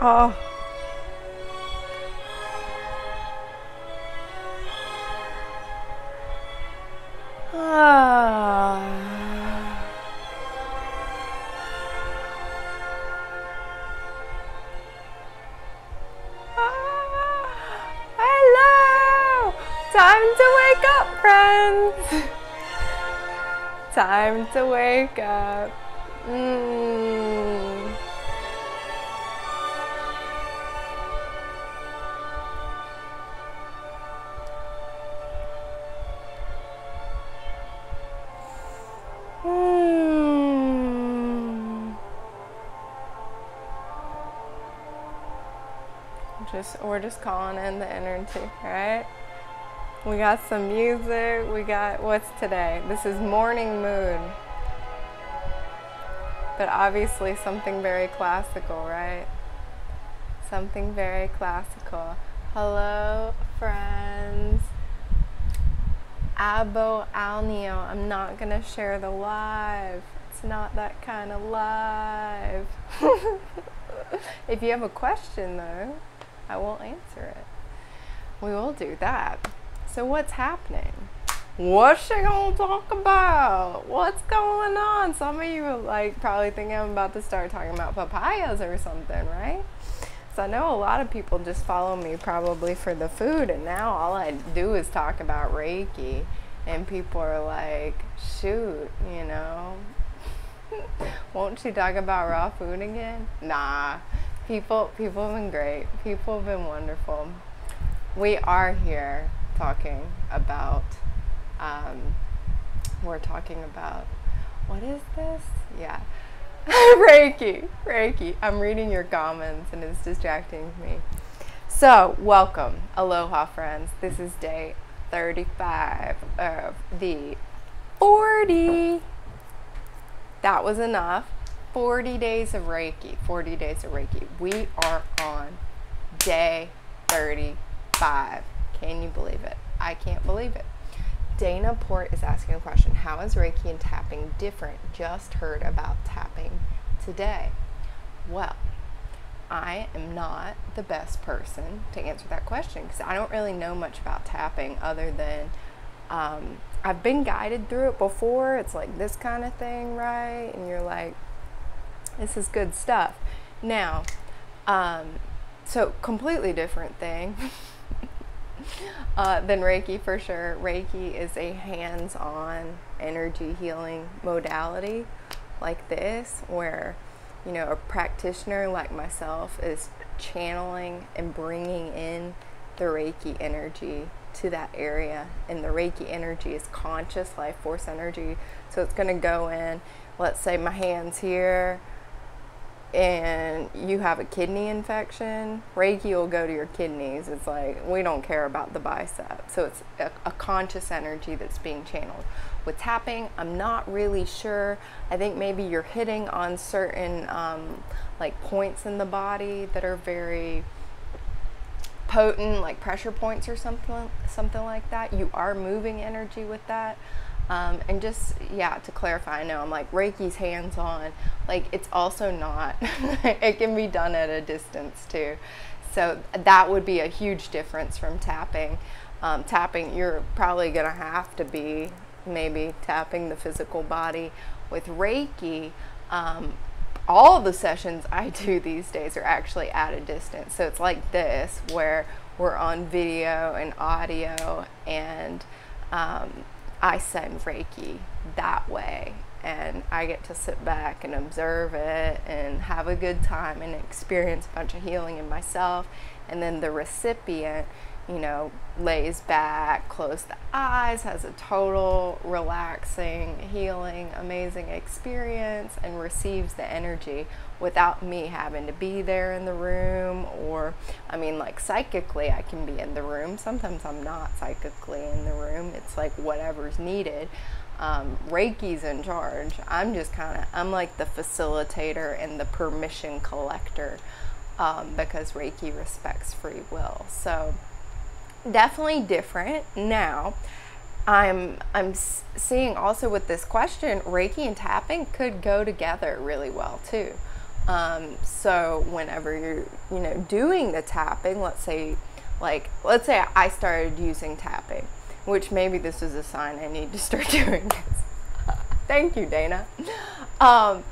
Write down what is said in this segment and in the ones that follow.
Oh. Ah. Ah. Hello! Time to wake up, friends! Time to wake up. Mm. We're just calling in the energy, right? We got some music. We got what's today? This is morning moon. But obviously something very classical, right? Something very classical. Hello, friends. Abo Alnio. I'm not going to share the live. It's not that kind of live. if you have a question, though, I will answer it. We will do that. So, what's happening? What's she gonna talk about? What's going on? Some of you are like probably thinking I'm about to start talking about papayas or something, right? So I know a lot of people just follow me probably for the food, and now all I do is talk about Reiki, and people are like, shoot, you know, won't she talk about raw food again? Nah, people, people have been great. People have been wonderful. We are here talking about. Um, we're talking about what is this? Yeah. Reiki, Reiki. I'm reading your comments and it's distracting me. So, welcome. Aloha, friends. This is day 35 of the 40. That was enough. 40 days of Reiki. 40 days of Reiki. We are on day 35. Can you believe it? I can't believe it. Dana Port is asking a question How is Reiki and tapping different? Just heard about tapping today. Well, I am not the best person to answer that question because I don't really know much about tapping other than um, I've been guided through it before. It's like this kind of thing, right? And you're like, this is good stuff. Now, um, so completely different thing. uh, than Reiki for sure. Reiki is a hands on energy healing modality like this, where you know a practitioner like myself is channeling and bringing in the Reiki energy to that area. And the Reiki energy is conscious life force energy. So it's going to go in, let's say my hands here and you have a kidney infection, Reiki will go to your kidneys. It's like we don't care about the bicep. So it's a, a, conscious energy that's being channeled. With tapping, I'm not really sure. I think maybe you're hitting on certain um, like points in the body that are very potent, like pressure points or something, something like that. You are moving energy with that. Um, and just, yeah, to clarify, I know I'm like Reiki's hands on. Like, it's also not, it can be done at a distance too. So, that would be a huge difference from tapping. Um, tapping, you're probably going to have to be maybe tapping the physical body. With Reiki, um, all the sessions I do these days are actually at a distance. So, it's like this, where we're on video and audio and um, I send Reiki that way. And I get to sit back and observe it and have a good time and experience a bunch of healing in myself. And then the recipient, you know, lays back, closes the eyes, has a total relaxing, healing, amazing experience, and receives the energy without me having to be there in the room. Or, I mean, like psychically, I can be in the room. Sometimes I'm not psychically in the room, it's like whatever's needed. Um, Reiki's in charge. I'm just kind of, I'm like the facilitator and the permission collector um, because Reiki respects free will. So, definitely different now. I'm I'm seeing also with this question, Reiki and tapping could go together really well too. Um, so whenever you're, you know, doing the tapping, let's say, like, let's say I started using tapping, which maybe this is a sign I need to start doing this. Thank you, Dana. Um,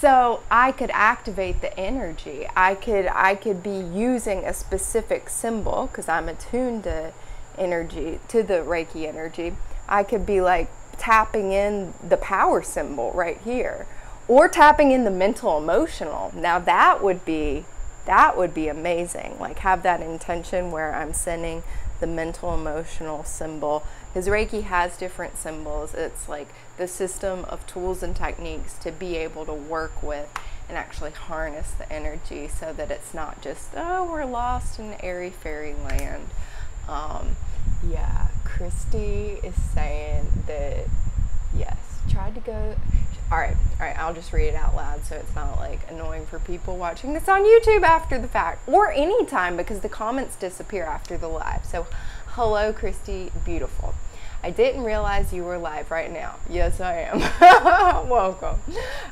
so I could activate the energy. I could I could be using a specific symbol because I'm attuned to energy to the Reiki energy. I could be like tapping in the power symbol right here or tapping in the mental emotional. Now that would be that would be amazing. Like have that intention where I'm sending the mental emotional symbol because Reiki has different symbols. It's like the system of tools and techniques to be able to work with and actually harness the energy so that it's not just, oh, we're lost in airy fairy land. Um, yeah, Christy is saying that, yes, tried to go. All right, all right, I'll just read it out loud so it's not like annoying for people watching this on YouTube after the fact or anytime because the comments disappear after the live. So, hello, Christy, beautiful. I didn't realize you were live right now. Yes, I am. Welcome.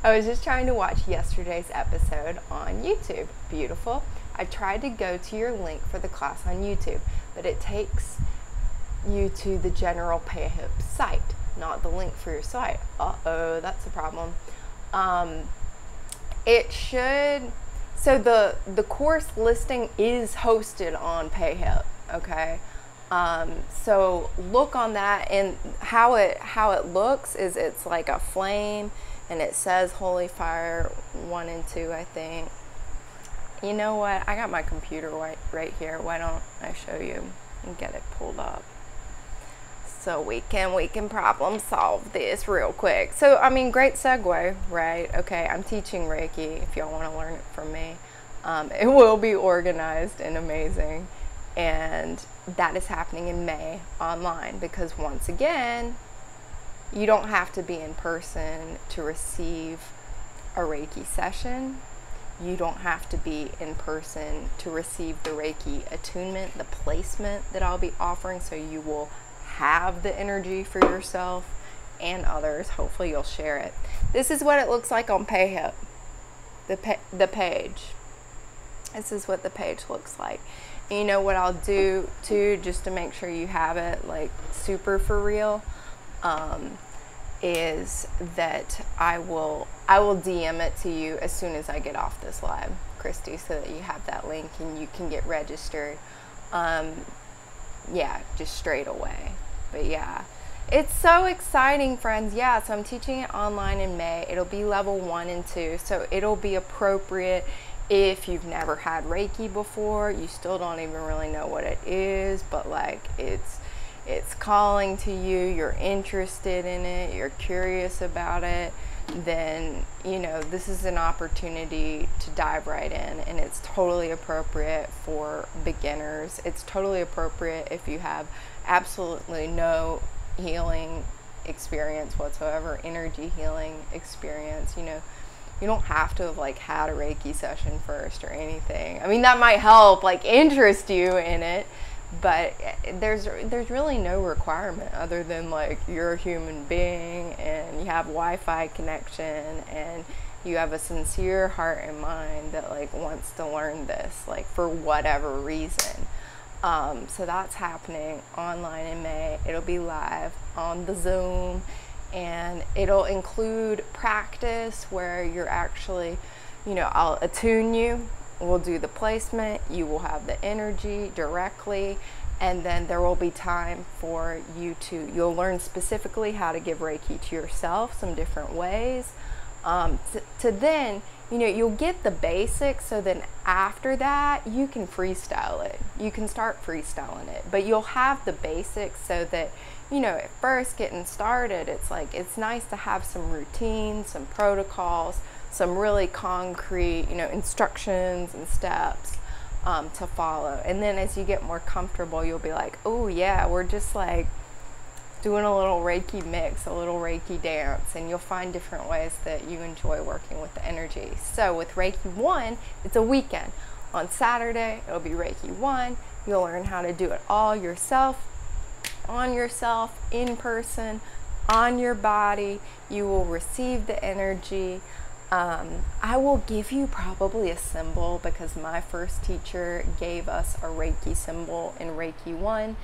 I was just trying to watch yesterday's episode on YouTube. Beautiful. I tried to go to your link for the class on YouTube, but it takes you to the general PayHip site, not the link for your site. Uh oh, that's a problem. Um, it should. So the the course listing is hosted on PayHip. Okay. Um, so look on that and how it how it looks is it's like a flame and it says holy fire one and two I think. You know what? I got my computer right right here. Why don't I show you and get it pulled up? So we can we can problem solve this real quick. So I mean, great segue, right? Okay, I'm teaching Reiki. If y'all want to learn it from me, um, it will be organized and amazing and that is happening in May online because once again, you don't have to be in person to receive a Reiki session. You don't have to be in person to receive the Reiki attunement, the placement that I'll be offering, so you will have the energy for yourself and others. Hopefully, you'll share it. This is what it looks like on PayHip, the, pa- the page. This is what the page looks like you know what I'll do too, just to make sure you have it like super for real, um, is that I will I will DM it to you as soon as I get off this live, Christy, so that you have that link and you can get registered. Um, yeah, just straight away. But yeah. It's so exciting, friends. Yeah, so I'm teaching it online in May. It'll be level one and two, so it'll be appropriate if you've never had Reiki before, you still don't even really know what it is, but like it's it's calling to you, you're interested in it, you're curious about it, then you know this is an opportunity to dive right in and it's totally appropriate for beginners. It's totally appropriate if you have absolutely no healing experience whatsoever, energy healing experience, you know you don't have to have like had a Reiki session first or anything. I mean, that might help like interest you in it, but there's there's really no requirement other than like you're a human being and you have Wi-Fi connection and you have a sincere heart and mind that like wants to learn this like for whatever reason. Um, so that's happening online in May. It'll be live on the Zoom and it'll include practice where you're actually, you know, I'll attune you, we'll do the placement, you will have the energy directly, and then there will be time for you to, you'll learn specifically how to give Reiki to yourself, some different ways. Um, to, to then, you know, you'll get the basics so then after that you can freestyle it. You can start freestyling it, but you'll have the basics so that you know, at first getting started, it's like it's nice to have some routines, some protocols, some really concrete, you know, instructions and steps um, to follow. And then as you get more comfortable, you'll be like, oh, yeah, we're just like doing a little Reiki mix, a little Reiki dance, and you'll find different ways that you enjoy working with the energy. So with Reiki 1, it's a weekend. On Saturday, it'll be Reiki 1. You'll learn how to do it all yourself on yourself in person, on your body. You will receive the energy. Um, I will give you probably a symbol because my first teacher gave us a Reiki symbol in Reiki 1,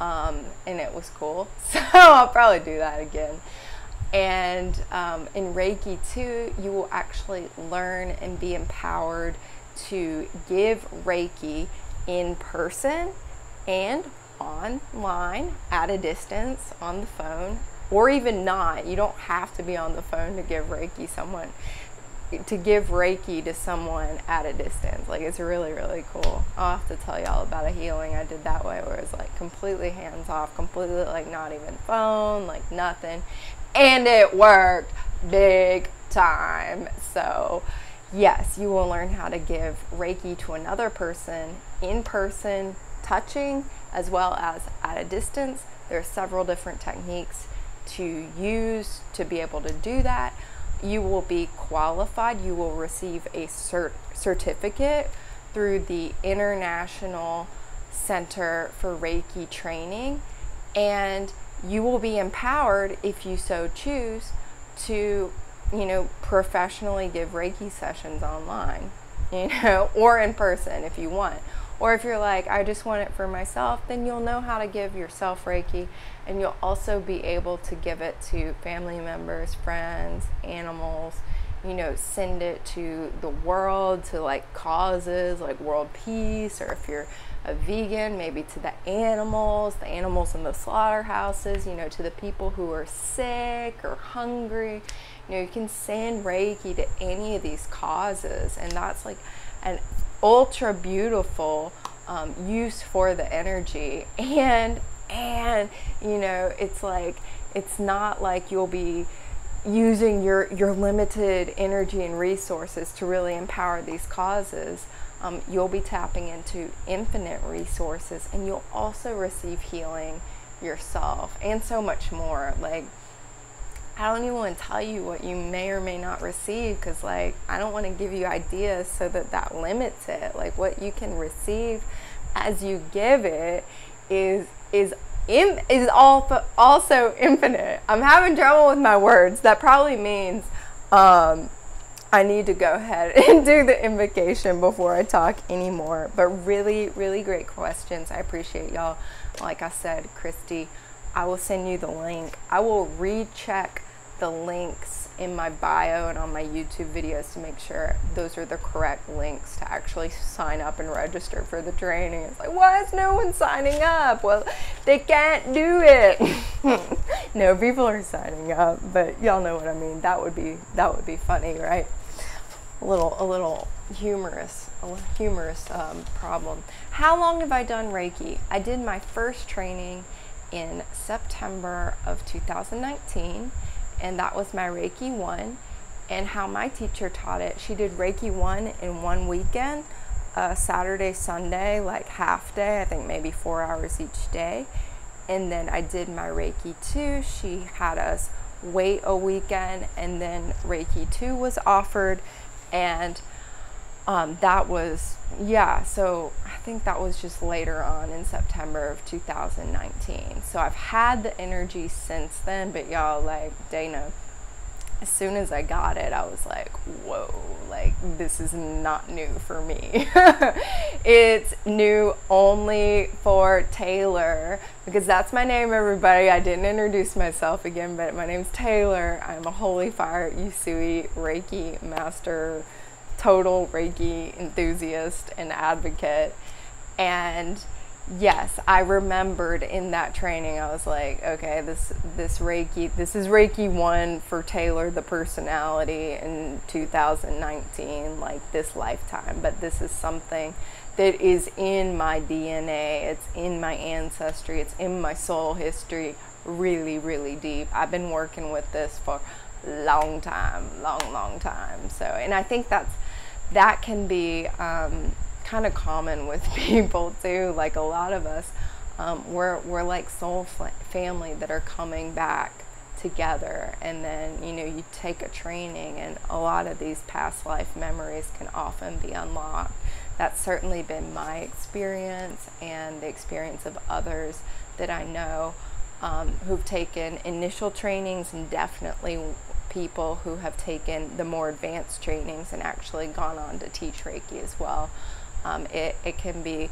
um, and it was cool. So I'll probably do that again. And um, in Reiki 2, you will actually learn and be empowered to give Reiki in person and online at a distance on the phone or even not. You don't have to be on the phone to give Reiki someone to give Reiki to someone at a distance. Like it's really, really cool. I'll have to tell y'all about a healing I did that way where it was like completely hands off, completely like not even phone, like nothing. And it worked big time. So yes, you will learn how to give Reiki to another person in person, touching, as well as at a distance. There are several different techniques to use to be able to do that. You will be qualified, you will receive a cert- certificate through the International Center for Reiki Training, and you will be empowered if you so choose to you know, professionally give Reiki sessions online, you know, or in person if you want. Or if you're like, I just want it for myself, then you'll know how to give yourself Reiki and you'll also be able to give it to family members, friends, animals, you know, send it to the world, to like causes like world peace, or if you're a vegan, maybe to the animals, the animals in the slaughterhouses, you know, to the people who are sick or hungry. You know, you can send Reiki to any of these causes, and that's like an ultra beautiful um, use for the energy. And and you know, it's like it's not like you'll be using your your limited energy and resources to really empower these causes. Um, you'll be tapping into infinite resources, and you'll also receive healing yourself and so much more. Like I don't even want to tell you what you may or may not receive because, like, I don't want to give you ideas so that that limits it. Like, what you can receive as you give it is is is all also infinite. I'm having trouble with my words. That probably means um, I need to go ahead and do the invocation before I talk anymore. But really, really great questions. I appreciate y'all. Like I said, Christy, I will send you the link. I will recheck the links in my bio and on my YouTube videos to make sure those are the correct links to actually sign up and register for the training. It's like, why is no one signing up? Well, they can't do it. no, people are signing up, but y'all know what I mean. That would be that would be funny, right? A little a little humorous, a little humorous um, problem. How long have I done Reiki? I did my first training in September of 2019 and that was my Reiki 1. And how my teacher taught it, she did Reiki 1 in one weekend, uh, Saturday, Sunday, like half day, I think maybe four hours each day. And then I did my Reiki 2. She had us wait a weekend, and then Reiki 2 was offered. And um, that was, yeah, so I think that was just later on in September of 2019. So I've had the energy since then, but y'all, like, Dana, as soon as I got it, I was like, whoa, like, this is not new for me. it's new only for Taylor because that's my name, everybody. I didn't introduce myself again, but my name's Taylor. I'm a Holy Fire Usui Reiki Master total Reiki enthusiast and advocate. And yes, I remembered in that training, I was like, okay, this this Reiki, this is Reiki one for Taylor the personality in 2019, like this lifetime. But this is something that is in my DNA. It's in my ancestry. It's in my soul history. Really, really deep. I've been working with this for long time, long, long time. So, and I think that's that can be um, kind of common with people too. Like a lot of us, um, we're we're like soul family that are coming back together, and then you know you take a training, and a lot of these past life memories can often be unlocked. That's certainly been my experience, and the experience of others that I know um, who've taken initial trainings and definitely people who have taken the more advanced trainings and actually gone on to teach Reiki as well. Um, it, it can be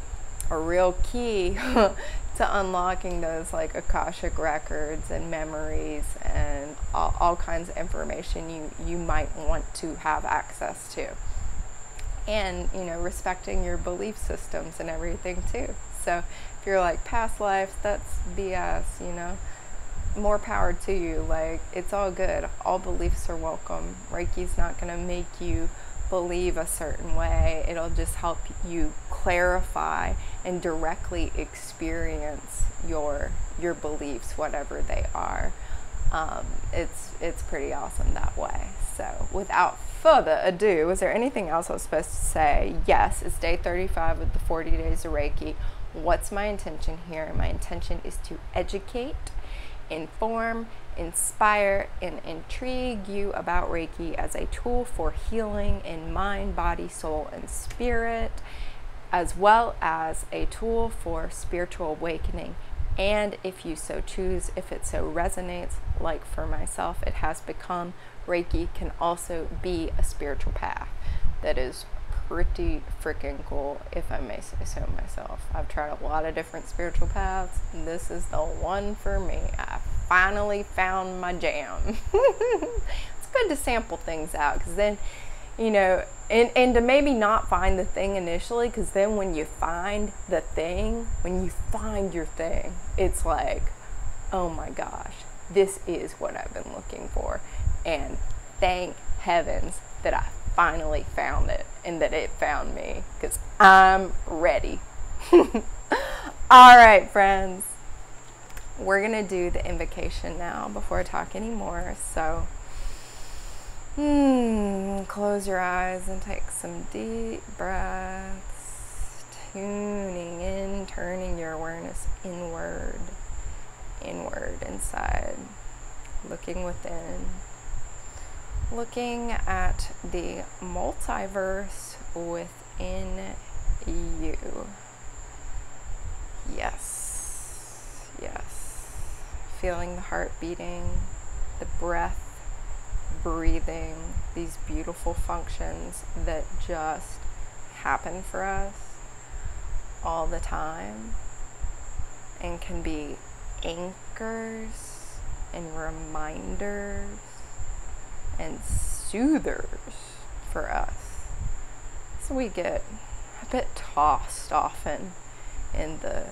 a real key to unlocking those like Akashic records and memories and all, all kinds of information you, you might want to have access to. And, you know, respecting your belief systems and everything too. So if you're like past lives, that's BS, you know more power to you. Like, it's all good. All beliefs are welcome. Reiki's not going to make you believe a certain way, it'll just help you clarify and directly experience your your beliefs, whatever they are. Um, it's it's pretty awesome that way. So, without further ado, was there anything else I was supposed to say? Yes, it's day 35 of the 40 days of Reiki. What's my intention here? My intention is to educate inform, inspire, and intrigue you about Reiki as a tool for healing in mind, body, soul, and spirit, as well as a tool for spiritual awakening. And if you so choose, if it so resonates, like for myself, it has become, Reiki can also be a spiritual path that is pretty freaking cool, if I may say so myself. I've tried a lot of different spiritual paths. This is the one for me. I finally found my jam. it's good to sample things out because then, you know, and, and to maybe not find the thing initially because then when you find the thing, when you find your thing, it's like, oh my gosh, this is what I've been looking for. And thank heavens that I finally found it and that it found me because I'm ready. All right, friends. We're going to do the invocation now before I talk anymore. So, hmm, close your eyes and take some deep breaths, tuning in, turning your awareness inward, inward, inside, looking within looking at the multiverse within you. Yes, yes. Feeling the heart beating, the breath, breathing, these beautiful functions that just happen for us all the time and can be anchors and reminders and soothers for us. So we get a bit tossed often in the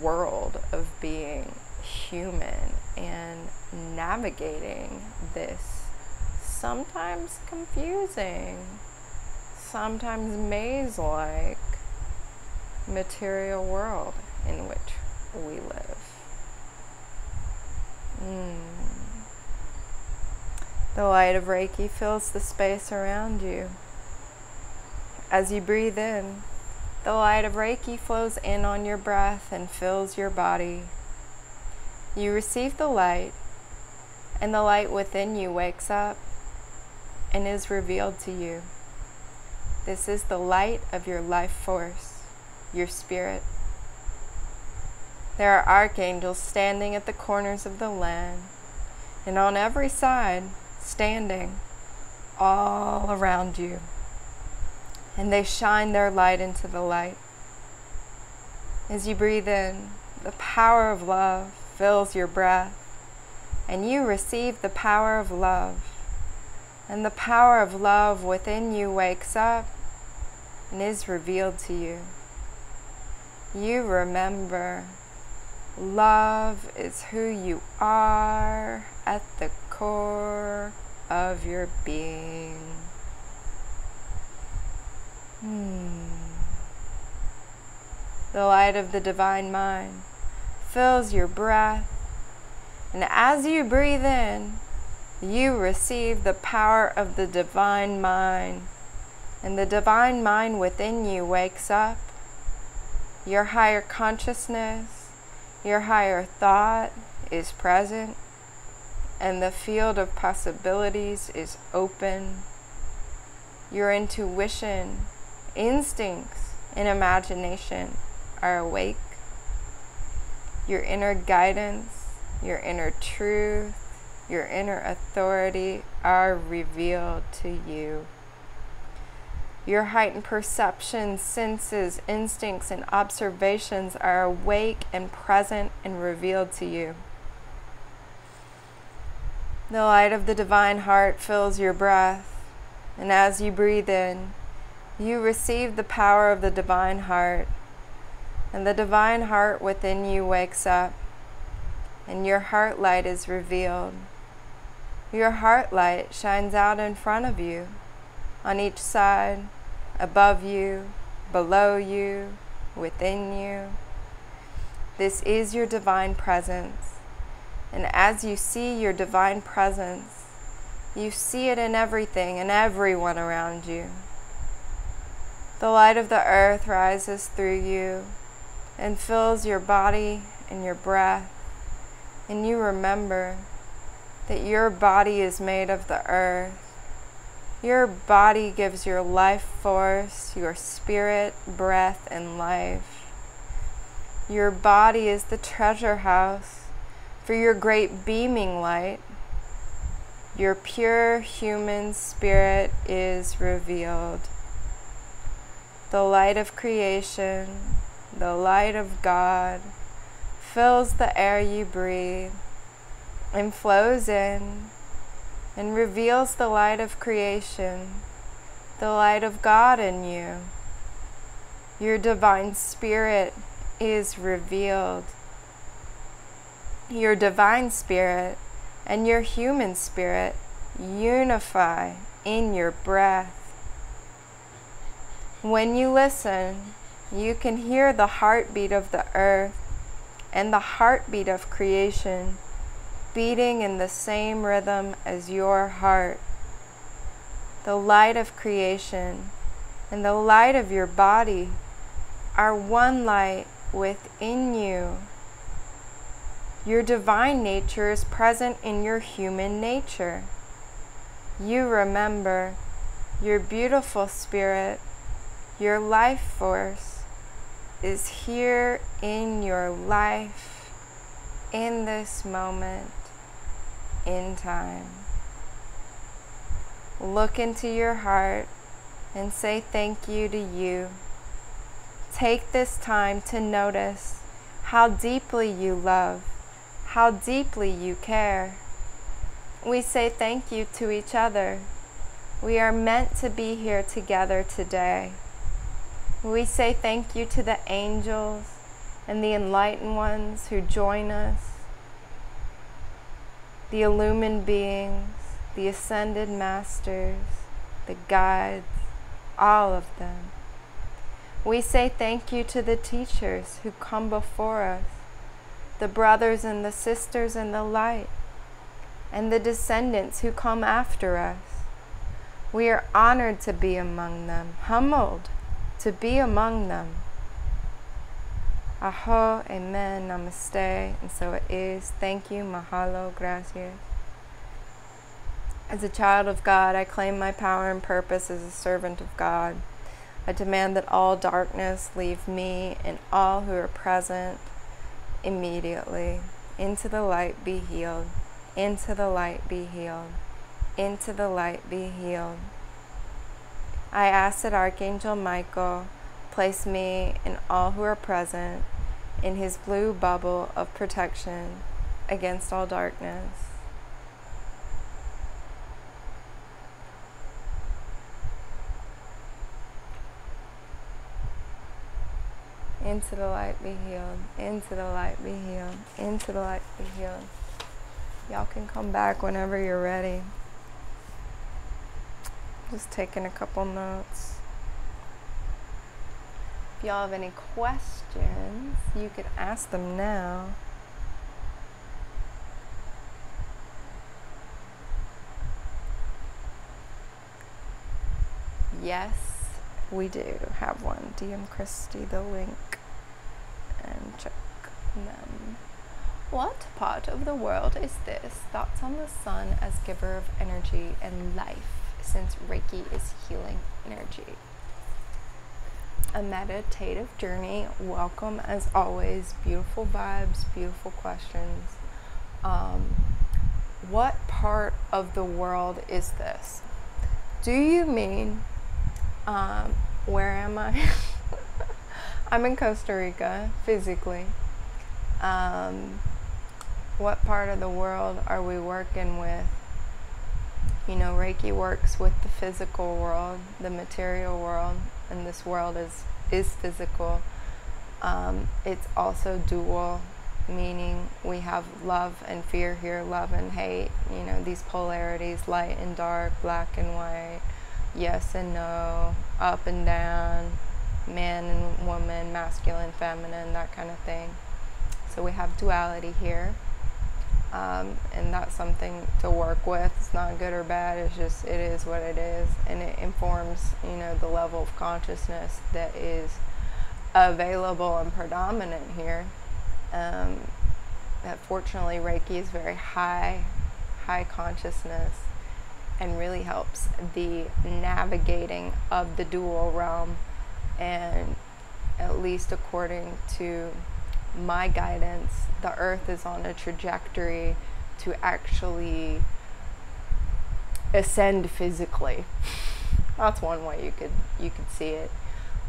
world of being human and navigating this sometimes confusing, sometimes maze like material world in which we live. Mm. The light of Reiki fills the space around you. As you breathe in, the light of Reiki flows in on your breath and fills your body. You receive the light, and the light within you wakes up and is revealed to you. This is the light of your life force, your spirit. There are archangels standing at the corners of the land, and on every side, standing all around you. And they shine their light into the light. As you breathe in, the power of love fills your breath, and you receive the power of love. And the power of love within you wakes up and is revealed to you. You remember love is who you are at the core of your being. Hmm. The light of the divine mind fills your breath, and as you breathe in, you receive the power of the divine mind, and the divine mind within you wakes up. Your higher consciousness, your higher thought is present and the field of possibilities is open. Your intuition, instincts, and imagination are awake. Your inner guidance, your inner truth, your inner authority are revealed to you. Your heightened perceptions, senses, instincts, and observations are awake and present and revealed to you. The light of the divine heart fills your breath, and as you breathe in, you receive the power of the divine heart, and the divine heart within you wakes up, and your heart light is revealed. Your heart light shines out in front of you, on each side, above you, below you, within you. This is your divine presence. And as you see your divine presence, you see it in everything and everyone around you. The light of the earth rises through you and fills your body and your breath. And you remember that your body is made of the earth. Your body gives your life force, your spirit, breath, and life. Your body is the treasure house for your great beaming light, your pure human spirit is revealed. The light of creation, the light of God, fills the air you breathe and flows in and reveals the light of creation, the light of God in you. Your divine spirit is revealed your divine spirit and your human spirit unify in your breath. When you listen, you can hear the heartbeat of the earth and the heartbeat of creation beating in the same rhythm as your heart. The light of creation and the light of your body are one light within you. Your divine nature is present in your human nature. You remember your beautiful spirit, your life force is here in your life, in this moment, in time. Look into your heart and say thank you to you. Take this time to notice how deeply you love how deeply you care. We say thank you to each other. We are meant to be here together today. We say thank you to the angels and the enlightened ones who join us, the illumined beings, the ascended masters, the guides, all of them. We say thank you to the teachers who come before us the brothers and the sisters in the light, and the descendants who come after us. We are honored to be among them, humbled to be among them. Aho, amen, namaste, and so it is. Thank you, mahalo, gracias. As a child of God, I claim my power and purpose as a servant of God. I demand that all darkness leave me and all who are present immediately. Into the light be healed. Into the light be healed. Into the light be healed. I ask that Archangel Michael place me and all who are present in his blue bubble of protection against all darkness. Into the light be healed. Into the light be healed. Into the light be healed. Y'all can come back whenever you're ready. Just taking a couple notes. If y'all have any questions, you could ask them now. Yes, we do have one. DM Christy the link and check them. What part of the world is this? Thoughts on the sun as giver of energy and life, since Reiki is healing energy. A meditative journey. Welcome as always. Beautiful vibes, beautiful questions. Um, what part of the world is this? Do you mean, um, where am I? I'm in Costa Rica physically. Um, what part of the world are we working with? You know, Reiki works with the physical world, the material world, and this world is is physical. Um, it's also dual, meaning we have love and fear here, love and hate. You know, these polarities, light and dark, black and white, yes and no, up and down, man and woman, masculine, feminine, that kind of thing. So we have duality here. Um, and that's something to work with. It's not good or bad. It's just it is what it is, and it informs you know the level of consciousness that is available and predominant here. Um, that fortunately Reiki is very high, high consciousness, and really helps the navigating of the dual realm, and at least according to my guidance, the earth is on a trajectory to actually ascend physically. That's one way you could you could see it.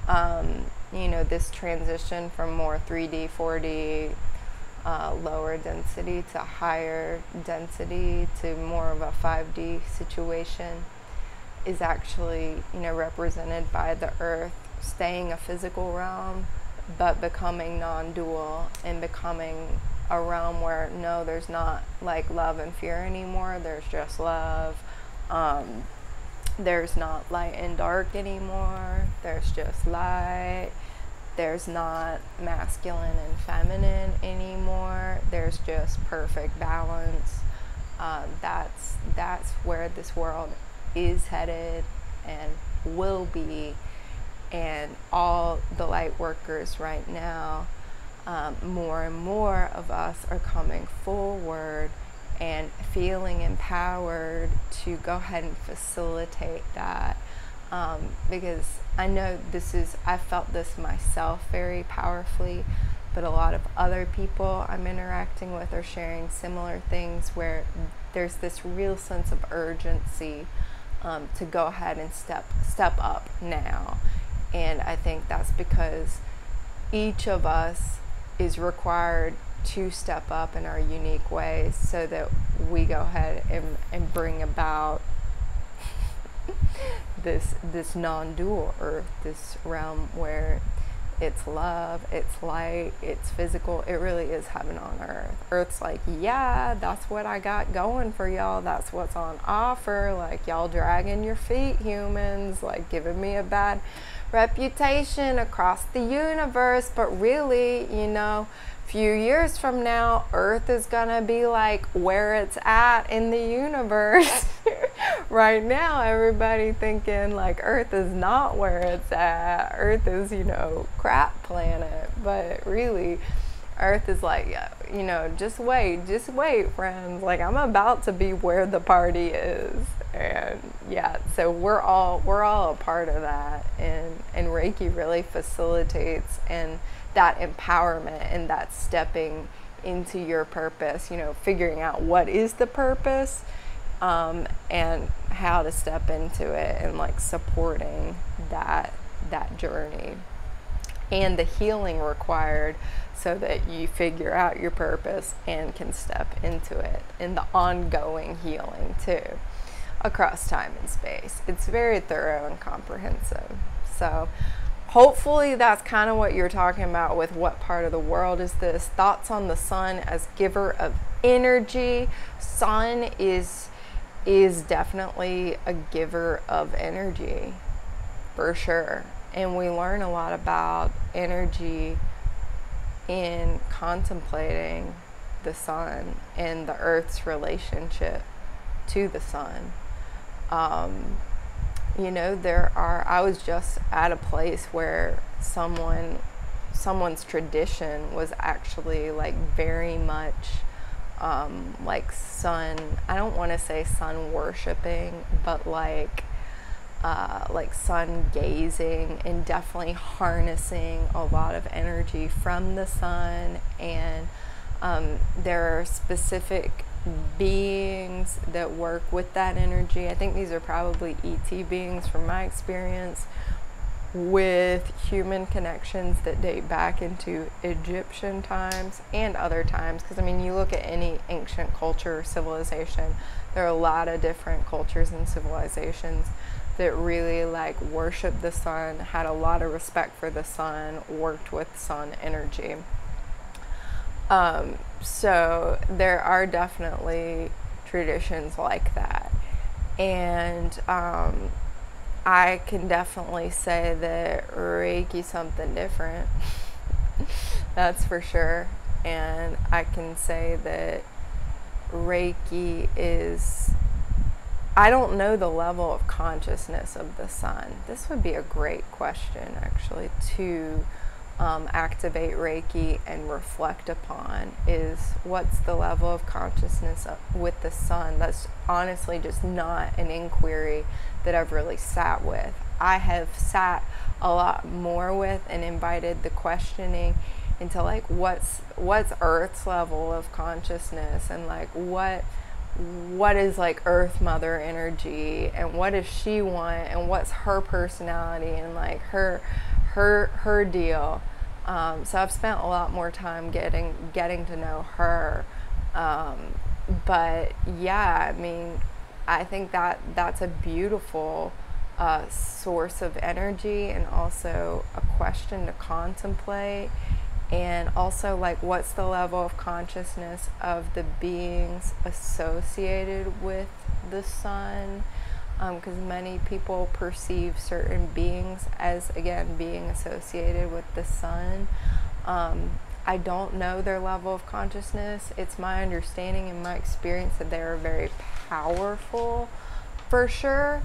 Um, you know, this transition from more 3D, 4D, uh, lower density to higher density to more of a 5D situation is actually, you know, represented by the earth staying a physical realm but becoming non-dual and becoming a realm where no there's not like love and fear anymore. There's just love. Um, there's not light and dark anymore. There's just light. There's not masculine and feminine anymore. There's just perfect balance. Um, that's that's where this world is headed and will be and all the light workers right now, um, more and more of us are coming forward and feeling empowered to go ahead and facilitate that. Um, because I know this is, I felt this myself very powerfully, but a lot of other people I'm interacting with are sharing similar things where there's this real sense of urgency um, to go ahead and step step up now and I think that's because each of us is required to step up in our unique ways so that we go ahead and, and bring about this this non-dual earth this realm where it's love, it's light, it's physical. It really is heaven on earth. Earth's like, yeah, that's what I got going for y'all. That's what's on offer. Like, y'all dragging your feet, humans, like giving me a bad reputation across the universe. But really, you know, few years from now, Earth is gonna be like where it's at in the universe. right now, everybody thinking like Earth is not where it's at. Earth is, you know, crap planet. But really, Earth is like, you know, just wait, just wait, friends. Like I'm about to be where the party is, and yeah. So we're all we're all a part of that, and and Reiki really facilitates and that empowerment and that stepping into your purpose, you know, figuring out what is the purpose um, and how to step into it and like supporting that that journey and the healing required so that you figure out your purpose and can step into it and the ongoing healing too across time and space. It's very thorough and comprehensive. So hopefully that's kind of what you're talking about with what part of the world is this. Thoughts on the sun as giver of energy. Sun is is definitely a giver of energy for sure. And we learn a lot about energy in contemplating the sun and the earth's relationship to the sun. Um, you know there are i was just at a place where someone someone's tradition was actually like very much um, like sun i don't want to say sun worshiping but like uh, like sun gazing and definitely harnessing a lot of energy from the sun. And um, there are specific beings that work with that energy. I think these are probably ET beings from my experience with human connections that date back into Egyptian times and other times. Because, I mean, you look at any ancient culture civilization, there are a lot of different cultures and civilizations that really like worshiped the sun, had a lot of respect for the sun, worked with sun energy. Um, so there are definitely traditions like that. And um, I can definitely say that Reiki is something different. That's for sure. And I can say that Reiki is I don't know the level of consciousness of the sun. This would be a great question actually to um, activate Reiki and reflect upon is what's the level of consciousness with the sun. That's honestly just not an inquiry that I've really sat with. I have sat a lot more with and invited the questioning into like what's what's Earth's level of consciousness and like what what is like earth mother energy and what does she want and what's her personality and like her her her deal. Um, so I've spent a lot more time getting getting to know her. Um, but yeah, I mean, I think that that's a beautiful uh, source of energy and also a question to contemplate. And also, like, what's the level of consciousness of the beings associated with the sun? Because um, many people perceive certain beings as again being associated with the sun. Um, I don't know their level of consciousness. It's my understanding and my experience that they are very powerful for sure.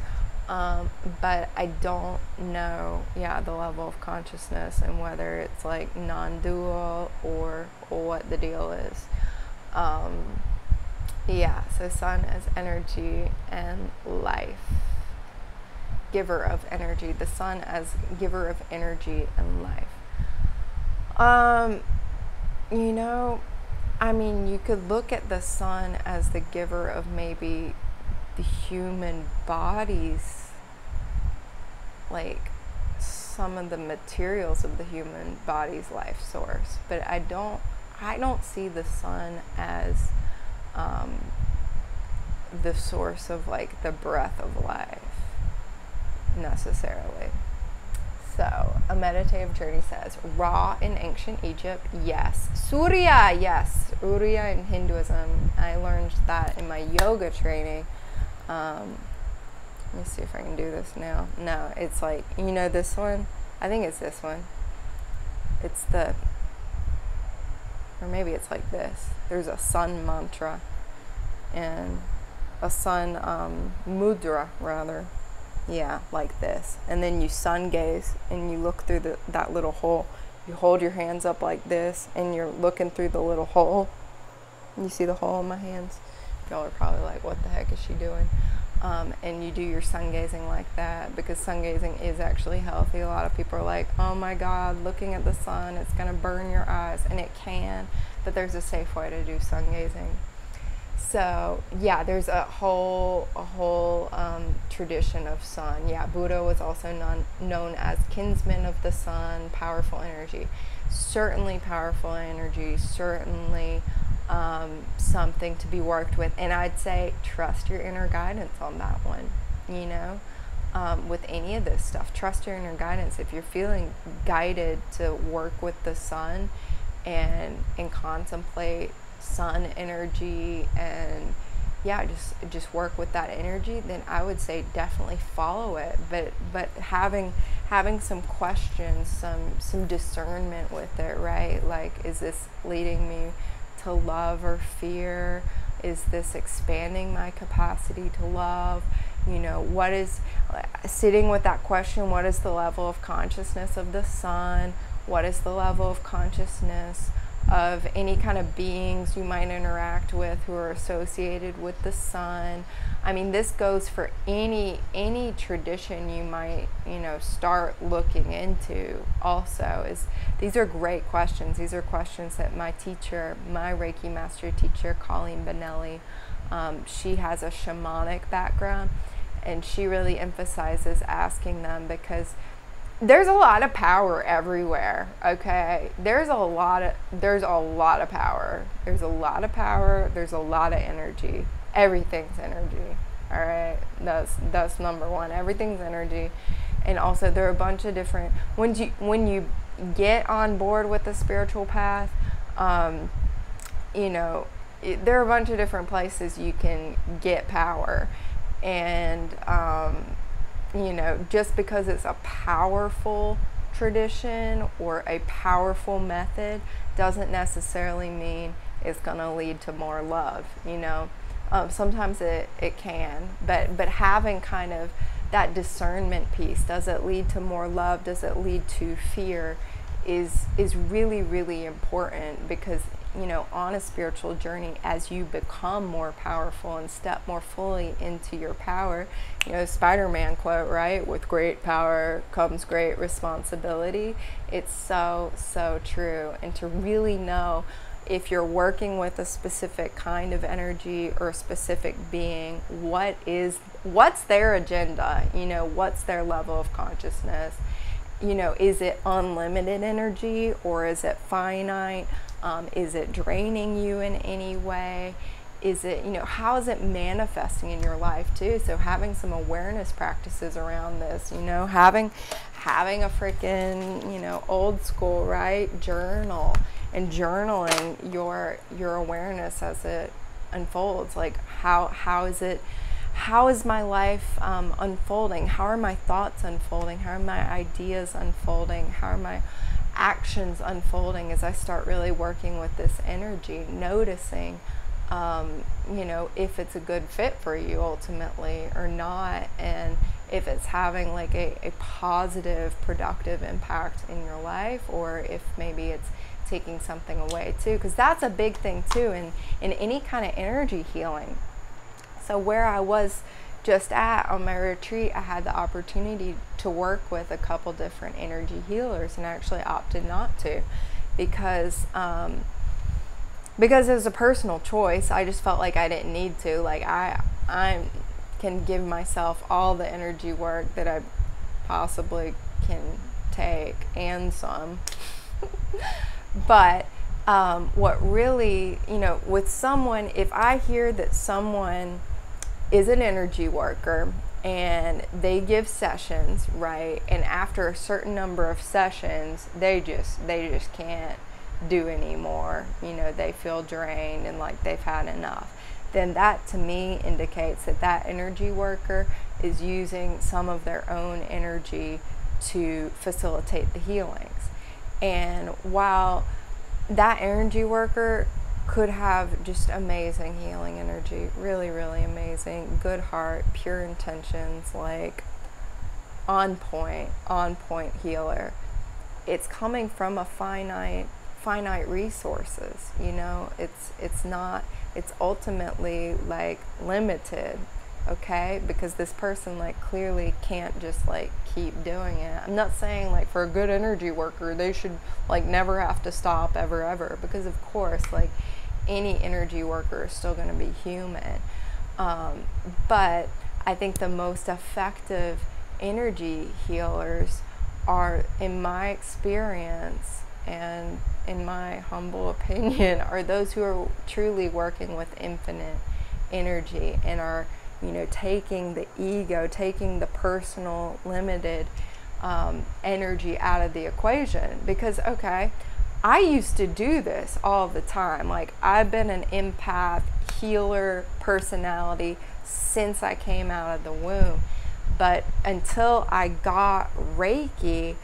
Um, but I don't know, yeah, the level of consciousness and whether it's like non dual or, or what the deal is. Um, yeah, so sun as energy and life. Giver of energy. The sun as giver of energy and life. Um, you know, I mean, you could look at the sun as the giver of maybe the human bodies, like some of the materials of the human body's life source. But I don't, I don't see the sun as um, the source of like the breath of life necessarily. So, a meditative journey says Ra in ancient Egypt, yes. Surya, yes. Urya in Hinduism. I learned that in my yoga training. Um, let me see if I can do this now. No, it's like, you know, this one? I think it's this one. It's the or maybe it's like this. There's a sun mantra and a sun um, mudra, rather. Yeah, like this. And then you sun gaze and you look through the, that little hole. You hold your hands up like this and you're looking through the little hole. You see the hole in my hands? Y'all are probably like, what the heck is she doing? Um, and you do your sun gazing like that because sun gazing is actually healthy. A lot of people are like, oh my God, looking at the sun, it's going to burn your eyes. And it can, but there's a safe way to do sun gazing. So yeah, there's a whole a whole um, tradition of sun. Yeah, Buddha was also non, known as kinsman of the sun, powerful energy. Certainly powerful energy. Certainly um, something to be worked with. And I'd say trust your inner guidance on that one, you know, um, with any of this stuff. Trust your inner guidance. If you're feeling guided to work with the sun and, and contemplate sun energy and yeah just just work with that energy then i would say definitely follow it but but having having some questions some some discernment with it right like is this leading me to love or fear? Is this expanding my capacity to love? You know, what is sitting with that question? What is the level of consciousness of the sun? What is the level of consciousness of any kind of beings you might interact with who are associated with the sun. I mean, this goes for any any tradition you might, you know, start looking into. Also, is these are great questions. These are questions that my teacher, my Reiki master teacher, Colleen Benelli, um, she has a shamanic background, and she really emphasizes asking them because there's a lot of power everywhere okay there's a lot of there's a lot of power there's a lot of power there's a lot of energy everything's energy all right? That's that's number one. Everything's energy. And also there are a bunch of different when you when you get on board with the spiritual path um, you know it, there are a bunch of different places you can get power. And um, you know, just because it's a powerful tradition or a powerful method doesn't necessarily mean it's going to lead to more love, you know. Um, sometimes it, it can, but, but having kind of that discernment piece, does it lead to more love? Does it lead to fear? Is, is really, really important because you know, on a spiritual journey as you become more powerful and step more fully into your power. You know, Spider Man quote, right? With great power comes great responsibility. It's so, so true. And to really know if you're working with a specific kind of energy or a specific being, what is, what's their agenda? You know, what's their level of consciousness? You know, is it unlimited energy or is it finite? Um, is it draining you in any way? Is it, you know, how is it manifesting in your life too? So having some awareness practices around this, you know, having having a freaking, you know, old school, right? Journal and journaling your your awareness as it unfolds. Like how how is it how is my life um, unfolding? How are my thoughts unfolding? How are my ideas unfolding? How are my actions unfolding as I start really working with this energy, noticing, um, you know, if it's a good fit for you ultimately or not, and if it's having like a, a positive, productive impact in your life, or if maybe it's taking something away too, because that's a big thing too in, in any kind of energy healing. So, where I was just at on my retreat, I had the opportunity to work with a couple different energy healers, and I actually opted not to because um, because it was a personal choice. I just felt like I didn't need to. Like I I can give myself all the energy work that I possibly can take and some. but um, what really, you know, with someone, if I hear that someone is an energy worker and they give sessions right and after a certain number of sessions they just they just can't do anymore. You know they feel drained and like they've had enough. Then that to me indicates that that energy worker is using some of their own energy to facilitate the healings and while that energy worker could have just amazing healing energy. Really, really amazing. Good heart, pure intentions, like on point, on point healer. It's coming from a finite finite resources, you know? It's it's not it's ultimately like limited, okay? Because this person like clearly can't just like keep doing it. I'm not saying like for a good energy worker they should like never have to stop ever ever because of course like any energy worker is still going to be human. Um, but I think the most effective energy healers are, in my experience and in my humble opinion, are those who are truly working with infinite energy and are, you know, taking the ego, taking the personal, limited um, energy out of the equation. Because, okay, I used to do this all the time. Like, I've been an empath, healer personality since I came out of the womb. But until I got Reiki,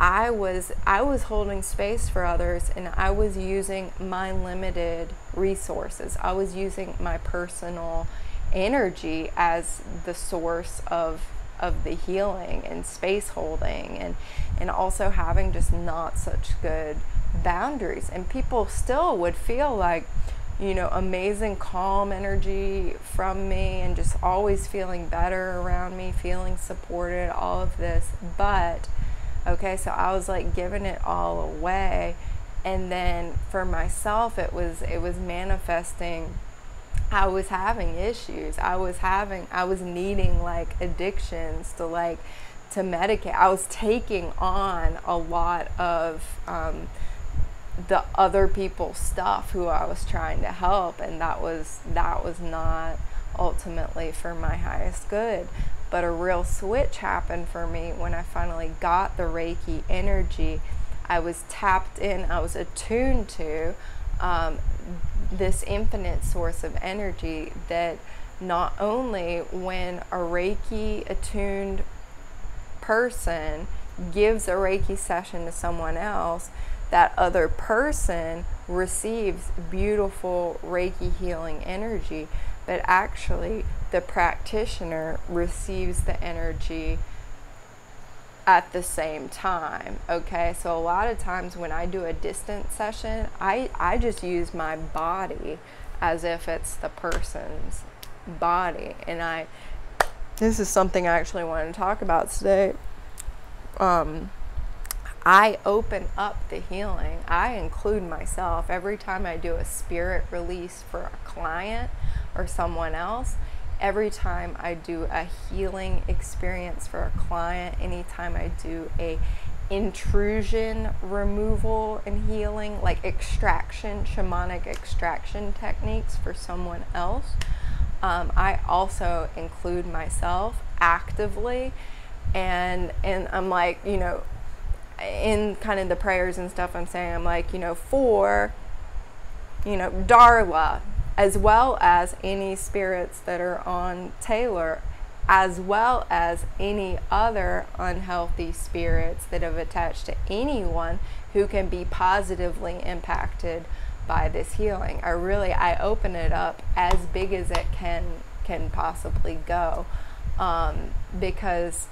I was I was holding space for others and I was using my limited resources. I was using my personal energy as the source of of the healing and space holding and and also having just not such good boundaries. And people still would feel like, you know, amazing calm energy from me and just always feeling better around me, feeling supported, all of this. But, okay, so I was like giving it all away. And then for myself, it was it was manifesting I was having issues. I was having, I was needing like addictions to like, to medicate. I was taking on a lot of um, the other people's stuff who I was trying to help, and that was that was not ultimately for my highest good. But a real switch happened for me when I finally got the Reiki energy. I was tapped in. I was attuned to um, this infinite source of energy that not only when a Reiki attuned person gives a Reiki session to someone else, that other person receives beautiful Reiki healing energy, but actually the practitioner receives the energy at the same time. Okay, so a lot of times when I do a distance session, I, I just use my body as if it's the person's body. And I, this is something I actually want to talk about today. Um, I open up the healing. I include myself every time I do a spirit release for a client or someone else every time I do a healing experience for a client, anytime I do a intrusion removal and healing, like extraction, shamanic extraction techniques for someone else, um, I also include myself actively, and and I'm like, you know, in kind of the prayers and stuff, I'm saying I'm like, you know, for, you know, Darla, as well as any spirits that are on Taylor, as well as any other unhealthy spirits that have attached to anyone who can be positively impacted by this healing. I really I open it up as big as it can can possibly go um, because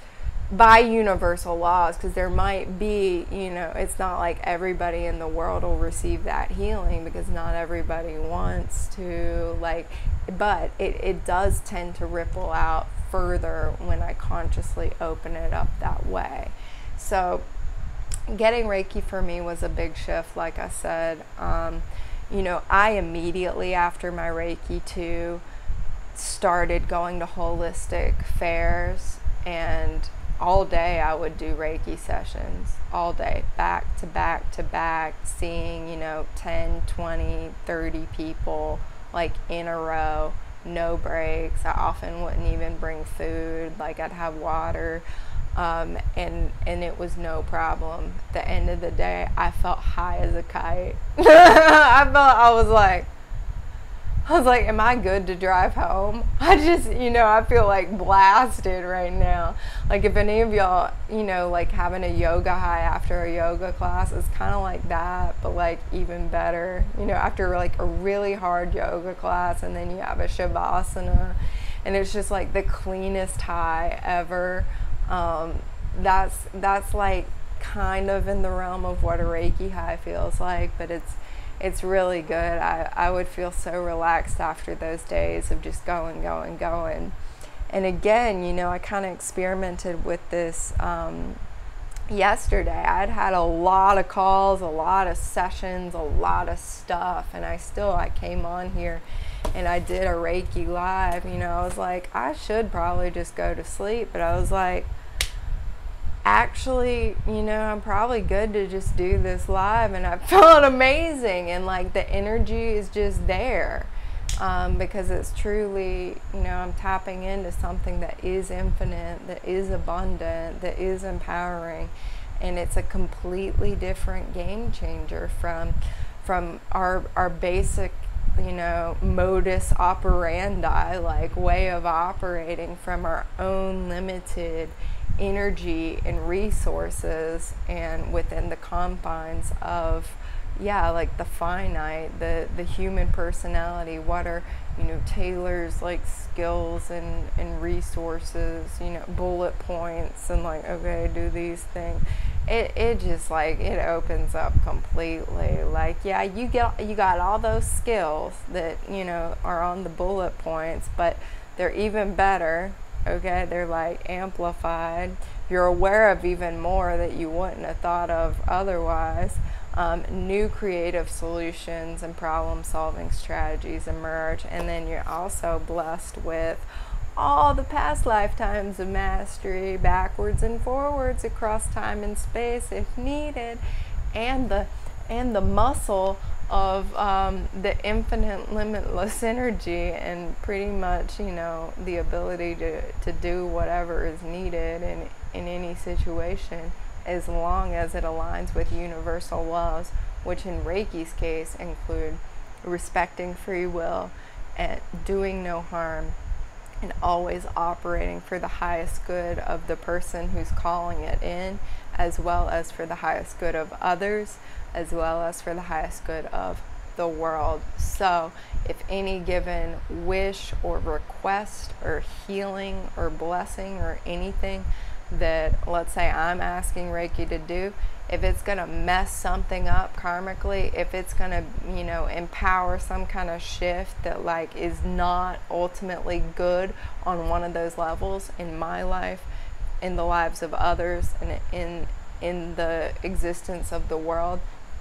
by universal laws because there might be you know it's not like everybody in the world will receive that healing because not everybody wants to like but it, it does tend to ripple out further when i consciously open it up that way. So getting reiki for me was a big shift like i said. Um, you know i immediately after my reiki 2 started going to holistic fairs and all day I would do Reiki sessions, all day, back to back to back, seeing, you know, 10, 20, 30 people like in a row, no breaks. I often wouldn't even bring food, like I'd have water. Um, and and it was no problem. The end of the day, I felt high as a kite. I felt I was like, I was like, am I good to drive home? I just, you know, I feel like blasted right now. Like, if any of y'all, you know, like having a yoga high after a yoga class is kind of like that, but like even better. You know, after like a really hard yoga class and then you have a Shavasana and it's just like the cleanest high ever. Um, that's, that's like kind of in the realm of what a Reiki high feels like, but it's, it's really good. I, I would feel so relaxed after those days of just going, going, going. And again, you know, I kind of experimented with this um, yesterday. I'd had a lot of calls, a lot of sessions, a lot of stuff, and I still I came on here and I did a Reiki live. You know, I was like, I should probably just go to sleep, but I was like, actually, you know, I'm probably good to just do this live. And I felt amazing. And like the energy is just there um, because it's truly, you know, I'm tapping into something that is infinite, that is abundant, that is empowering. And it's a completely different game changer from from our our basic you know modus operandi like way of operating from our own limited energy and resources and within the confines of yeah, like the finite, the the human personality. What are you know Taylor's like skills and and resources? You know, bullet points and like okay, do these things. It it just like it opens up completely. Like yeah, you get you got all those skills that you know are on the bullet points, but they're even better. Okay, they're like amplified. You're aware of even more that you wouldn't have thought of otherwise um, new creative solutions and problem solving strategies emerge. And then you're also blessed with all the past lifetimes of mastery, backwards and forwards across time and space if needed, and the and the muscle of um, the infinite limitless energy and pretty much you know the ability to, to do whatever is needed in, in any situation as long as it aligns with universal laws, which in Reiki's case include respecting free will and doing no harm and always operating for the highest good of the person who's calling it in, as well as for the highest good of others, as well as for the highest good of the world. So, if any given wish or request or healing or blessing or anything that let's say I'm asking Reiki to do, if it's going to mess something up karmically, if it's going to, you know, empower some kind of shift that like is not ultimately good on one of those levels in my life, in the lives of others and in in the existence of the world,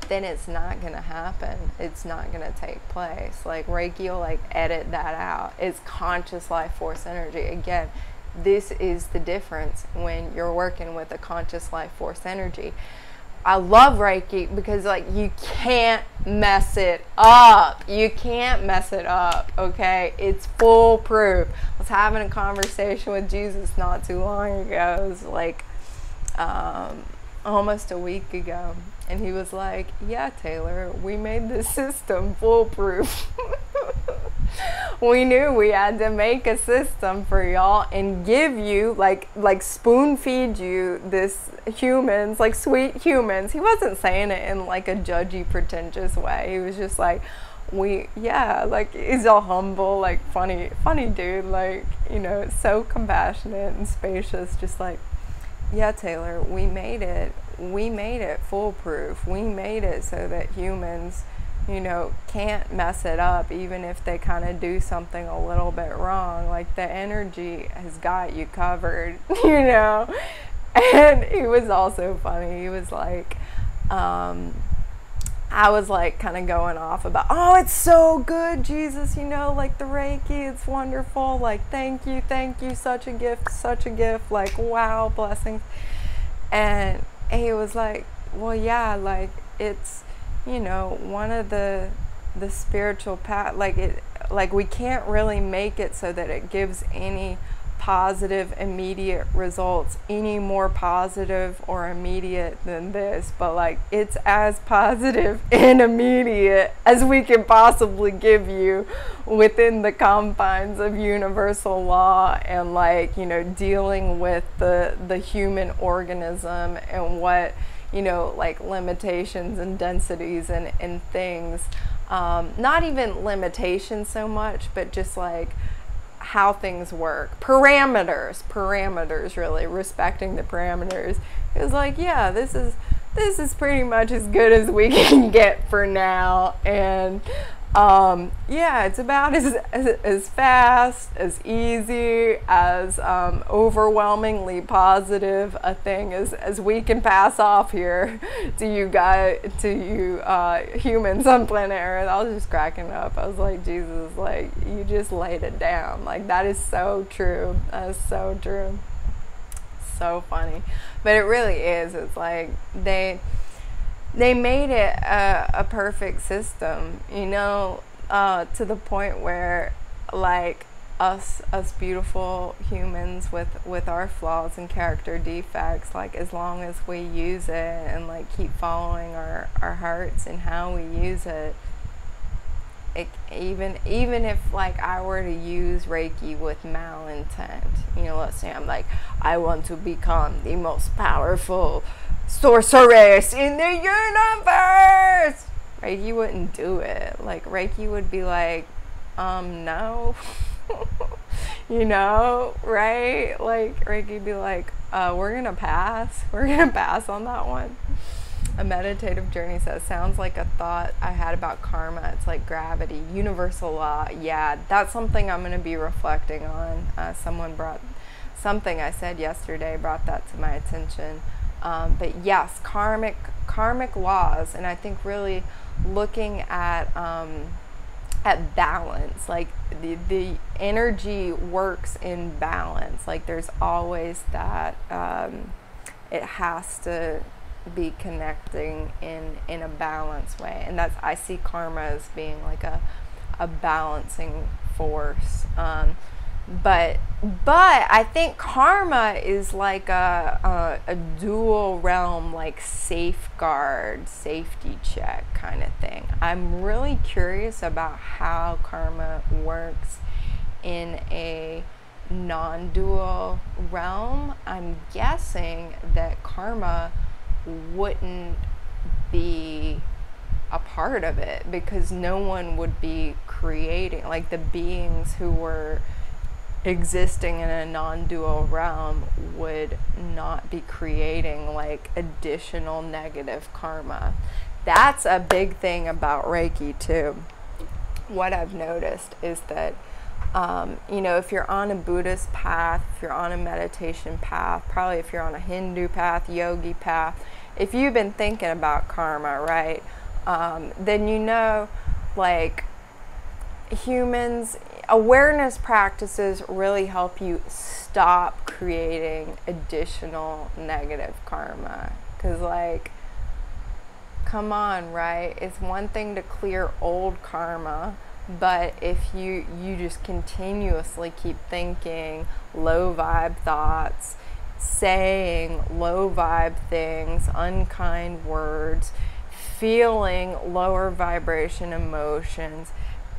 then it's not going to happen. It's not going to take place. Like Reiki will like edit that out. It's conscious life force energy. Again, this is the difference when you're working with a conscious life force energy. I love Reiki because like you can't mess it up. You can't mess it up, okay? It's foolproof. I was having a conversation with Jesus not too long ago. It was like um, almost a week ago. And he was like, Yeah, Taylor, we made the system foolproof. we knew we had to make a system for y'all and give you like like spoon feed you this humans like sweet humans he wasn't saying it in like a judgy pretentious way he was just like we yeah like he's all humble like funny funny dude like you know so compassionate and spacious just like yeah taylor we made it we made it foolproof we made it so that humans you know, can't mess it up even if they kind of do something a little bit wrong. Like the energy has got you covered, you know. And he was also funny. He was like, um, I was like kind of going off about, oh, it's so good, Jesus, you know, like the Reiki, it's wonderful. Like, thank you, thank you, such a gift, such a gift. Like, wow, blessings. And he was like, well, yeah, like it's you know, one of the the spiritual path like it like we can't really make it so that it gives any positive immediate results any more positive or immediate than this but like it's as positive and immediate as we can possibly give you within the confines of universal law and like you know dealing with the the human organism and what you know, like limitations and densities and, and things. Um, not even limitations so much, but just like how things work. Parameters, parameters really, respecting the parameters. It was like, yeah, this is this is pretty much as good as we can get for now. And um, yeah, it's about as, as, as, fast, as easy, as um, overwhelmingly positive a thing as, as we can pass off here to you guys, to you uh, humans on planet Earth. I was just cracking up. I was like, Jesus, like you just laid it down. Like that is so true. That is so true. So funny, but it really is. It's like they they made it a, a perfect system, you know, uh, to the point where like us us beautiful humans with with our flaws and character defects like as long as we use it and like keep following our our hearts and how we use it it, even even if like I were to use Reiki with malintent, you know, let's say I'm like, I want to become the most powerful sorceress in the universe. Reiki wouldn't do it. Like Reiki would be like, um, no. you know, right? Like Reiki be like, uh, we're gonna pass. We're gonna pass on that one. A meditative journey says sounds like a thought I had about karma. It's like gravity, universal law. Yeah, that's something I'm to be reflecting on. Uh, someone brought something I said yesterday brought that to my attention. Um, but yes, karmic karmic laws, and I think really looking at um, at balance, like the the energy works in balance. Like there's always that. Um, it has to be connecting in in a balanced way, and that's I see karma as being like a a balancing force. Um, but but I think karma is like a, a, a dual realm, like safeguard, safety check kind of thing. I'm really curious about how karma works in a non-dual realm. I'm guessing that karma wouldn't be a part of it because no one would be creating like the beings who were existing in a non-dual realm would not be creating like additional negative karma. That's a big thing about Reiki too. What I've noticed is that um, you know, if you're on a Buddhist path, if you're on a meditation path, probably if you're on a Hindu path, yogi path, if you've been thinking about karma, right, um, then you know, like, humans, awareness practices really help you stop creating additional negative karma. Because, like, come on, right? It's one thing to clear old karma but if you you just continuously keep thinking low vibe thoughts saying low vibe things unkind words feeling lower vibration emotions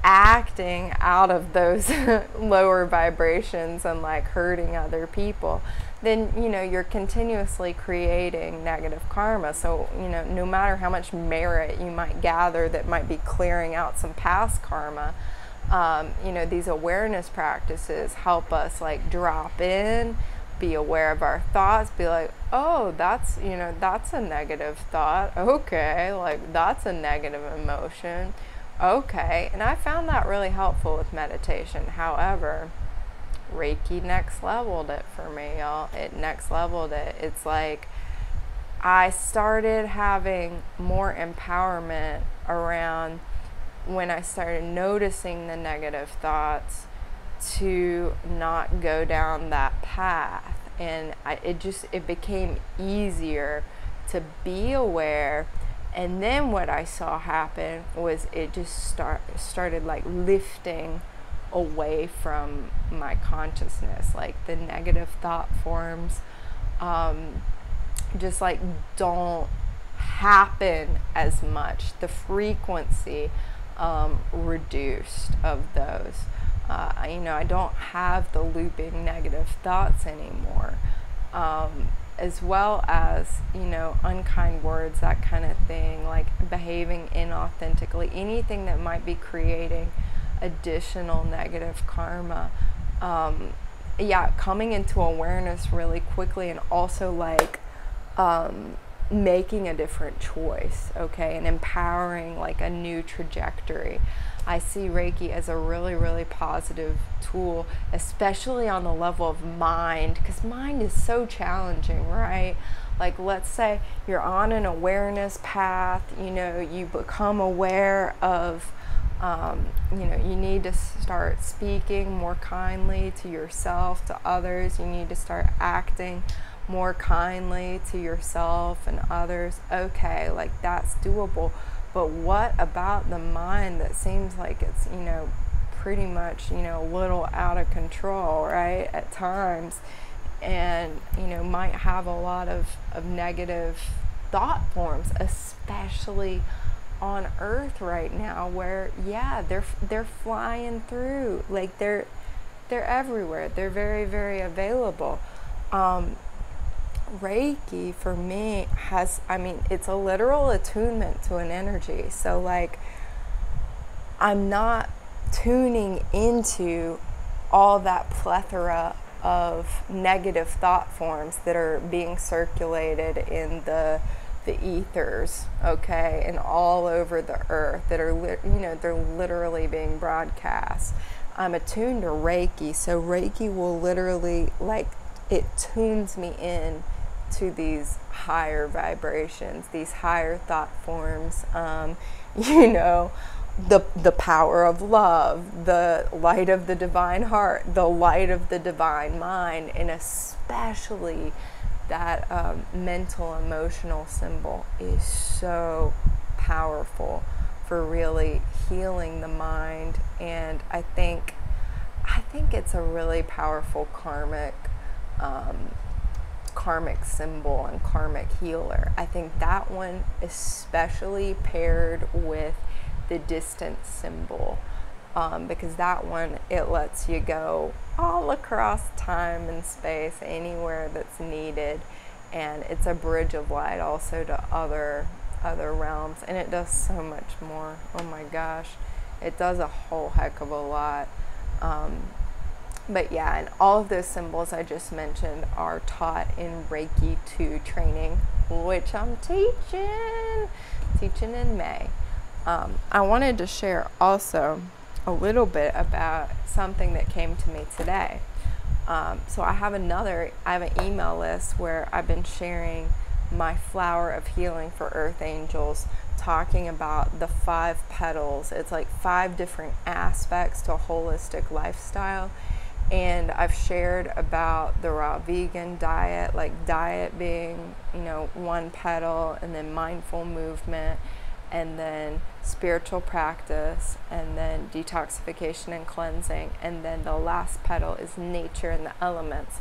acting out of those lower vibrations and like hurting other people then you know you're continuously creating negative karma. So you know no matter how much merit you might gather that might be clearing out some past karma um, you know these awareness practices help us like drop in be aware of our thoughts be like oh that's you know that's a negative thought. Okay like that's a negative emotion okay and i found that really helpful with meditation however Reiki next leveled it for me, y'all. It next leveled it. It's like I started having more empowerment around when I started noticing the negative thoughts to not go down that path. And I, it just it became easier to be aware. And then what I saw happen was it just start started like lifting away from my consciousness. Like the negative thought forms um, just like don't happen as much. The frequency um, reduced of those. Uh, you know, I don't have the looping negative thoughts anymore. Um, as well as, you know, unkind words, that kind of thing, like behaving inauthentically, anything that might be creating additional negative karma. Um, yeah, coming into awareness really quickly and also like um, making a different choice, okay, and empowering like a new trajectory. I see Reiki as a really, really positive tool, especially on the level of mind, because mind is so challenging, right? Like, let's say you're on an awareness path, you know, you become aware of um, you know, you need to start speaking more kindly to yourself, to others. You need to start acting more kindly to yourself and others. Okay, like that's doable. But what about the mind that seems like it's, you know, pretty much, you know, a little out of control, right, at times, and, you know, might have a lot of, of negative thought forms, especially on earth right now where yeah they're they're flying through like they're they're everywhere. They're very very available. Um, Reiki for me has, I mean, it's a literal attunement to an energy. So, like, I'm not tuning into all that plethora of negative thought forms that are being circulated in the the ethers, okay, and all over the earth that are, li- you know, they're literally being broadcast. I'm attuned to Reiki, so Reiki will literally, like, it tunes me in to these higher vibrations, these higher thought forms. Um, you know, the the power of love, the light of the divine heart, the light of the divine mind, and especially that um, mental emotional symbol is so powerful for really healing the mind and i think i think it's a really powerful karmic um, karmic symbol and karmic healer. I think that one especially paired with the distance symbol um, because that one it lets you go all across time and space anywhere that's needed and it's a bridge of light also to other other realms and it does so much more. Oh my gosh. It does a whole heck of a lot. Um, but yeah and all of those symbols i just mentioned are taught in reiki 2 training which i'm teaching teaching in may um, i wanted to share also a little bit about something that came to me today. Um, so I have another, I have an email list where I've been sharing my flower of healing for earth angels talking about the five petals. It's like five different aspects to a holistic lifestyle. And I've shared about the raw vegan diet, like diet being, you know, one petal, and then mindful movement, and then spiritual practice, and then detoxification and cleansing, and then the last petal is nature and the elements.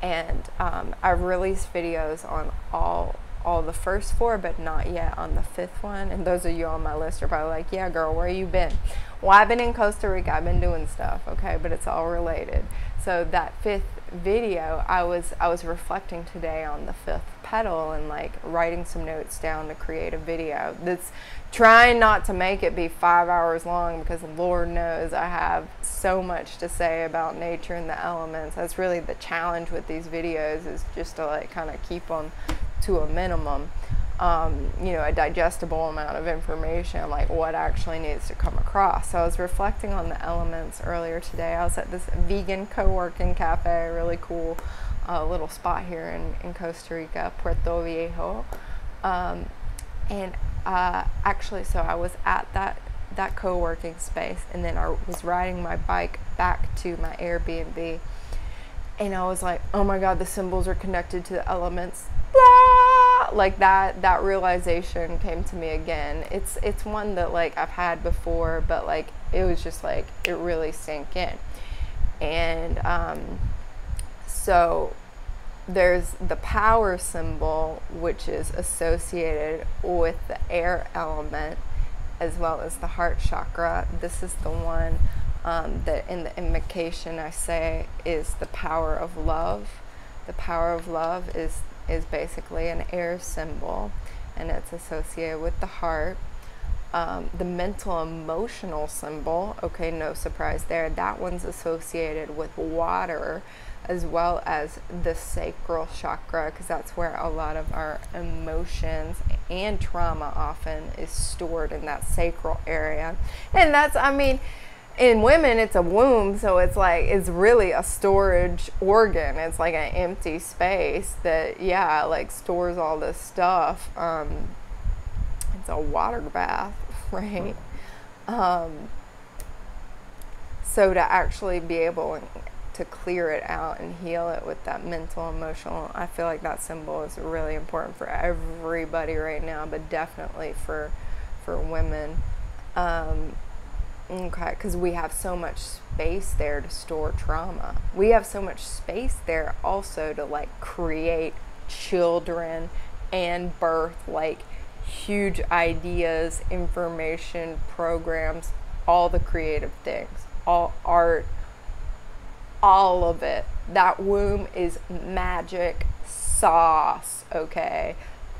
And um, I've released videos on all all the first four, but not yet on the fifth one. And those of you on my list are probably like, "Yeah, girl, where you been?" Well, I've been in Costa Rica. I've been doing stuff, okay, but it's all related. So that fifth video, I was I was reflecting today on the fifth petal and like writing some notes down to create a video. That's trying not to make it be five hours long because Lord knows I have so much to say about nature and the elements. That's really the challenge with these videos is just to like kind of keep them to a minimum. Um, you know, a digestible amount of information, like what actually needs to come across. So I was reflecting on the elements earlier today. I was at this vegan co-working cafe, really cool uh, little spot here in, in Costa Rica, Puerto Viejo. Um, and uh, actually, so I was at that that co-working space, and then I was riding my bike back to my Airbnb, and I was like, "Oh my God, the symbols are connected to the elements." Blah! Like that, that realization came to me again. It's it's one that like I've had before, but like it was just like it really sank in, and um, so there's the power symbol, which is associated with the air element as well as the heart chakra. This is the one um, that in the invocation I say is the power of love. The power of love is, is basically an air symbol and it's associated with the heart. Um, the mental emotional symbol, okay, no surprise there, that one's associated with water as well as the sacral chakra because that's where a lot of our emotions and trauma often is stored in that sacral area and that's i mean in women it's a womb so it's like it's really a storage organ. It's like an empty space that yeah like stores all this stuff. Um, it's a water bath right? Um, so to actually be able to clear it out and heal it with that mental emotional i feel like that symbol is really important for everybody right now but definitely for for women. Um, okay because we have so much space there to store trauma we have so much space there also to like create children and birth like huge ideas information programs all the creative things all art all of it. That womb is magic sauce, okay?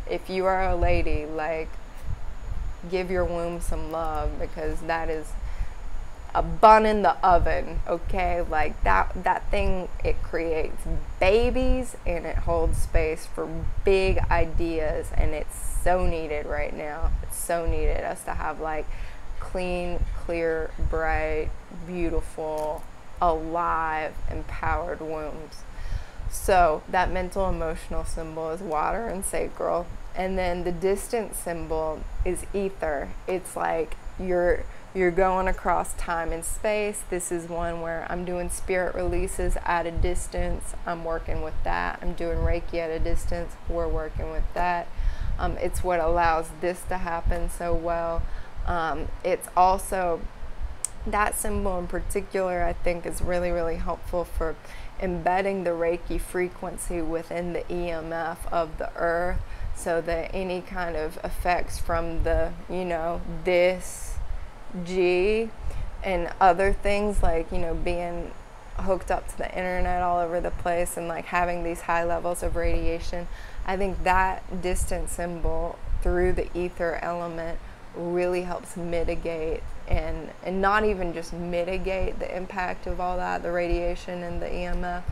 If you are a lady, like, give your womb some love because that is a bun in the oven, okay? Like that that thing it creates babies and it holds space for big ideas and it's so needed right now. It's so needed us to have like clean, clear, bright, beautiful, alive, empowered wombs. So that mental emotional symbol is water and sacral. And then the distance symbol is ether. It's like you're you're going across time and space. This is one where I'm doing spirit releases at a distance. I'm working with that. I'm doing Reiki at a distance. We're working with that. Um, it's what allows this to happen so well. Um, it's also that symbol in particular, I think, is really, really helpful for embedding the Reiki frequency within the EMF of the earth so that any kind of effects from the, you know, this G and other things like, you know, being hooked up to the internet all over the place and like having these high levels of radiation, I think that distance symbol through the ether element really helps mitigate and and not even just mitigate the impact of all that, the radiation and the EMF,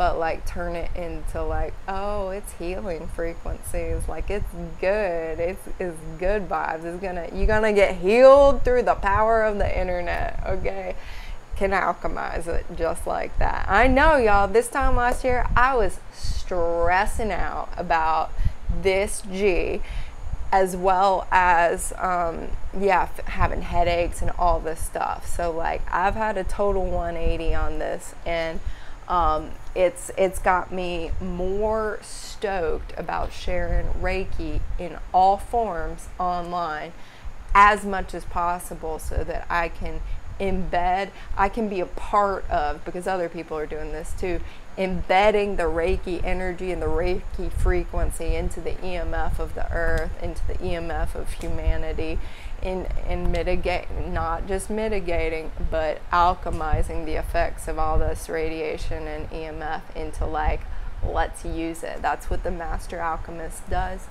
but like turn it into like oh it's healing frequencies. Like it's good. It's, it's good vibes. It's gonna you're gonna get healed through the power of the internet okay? Can alchemize it just like that. I know y'all this time last year i was stressing out about this g as well as um, yeah having headaches and all this stuff. So like i've had a total 180 on this and um, it's it's got me more stoked about sharing Reiki in all forms online as much as possible so that I can embed I can be a part of because other people are doing this too embedding the Reiki energy and the Reiki frequency into the EMF of the earth into the EMF of humanity in in mitigate not just mitigating but alchemizing the effects of all this radiation and EMF into like let's use it. That's what the master alchemist does.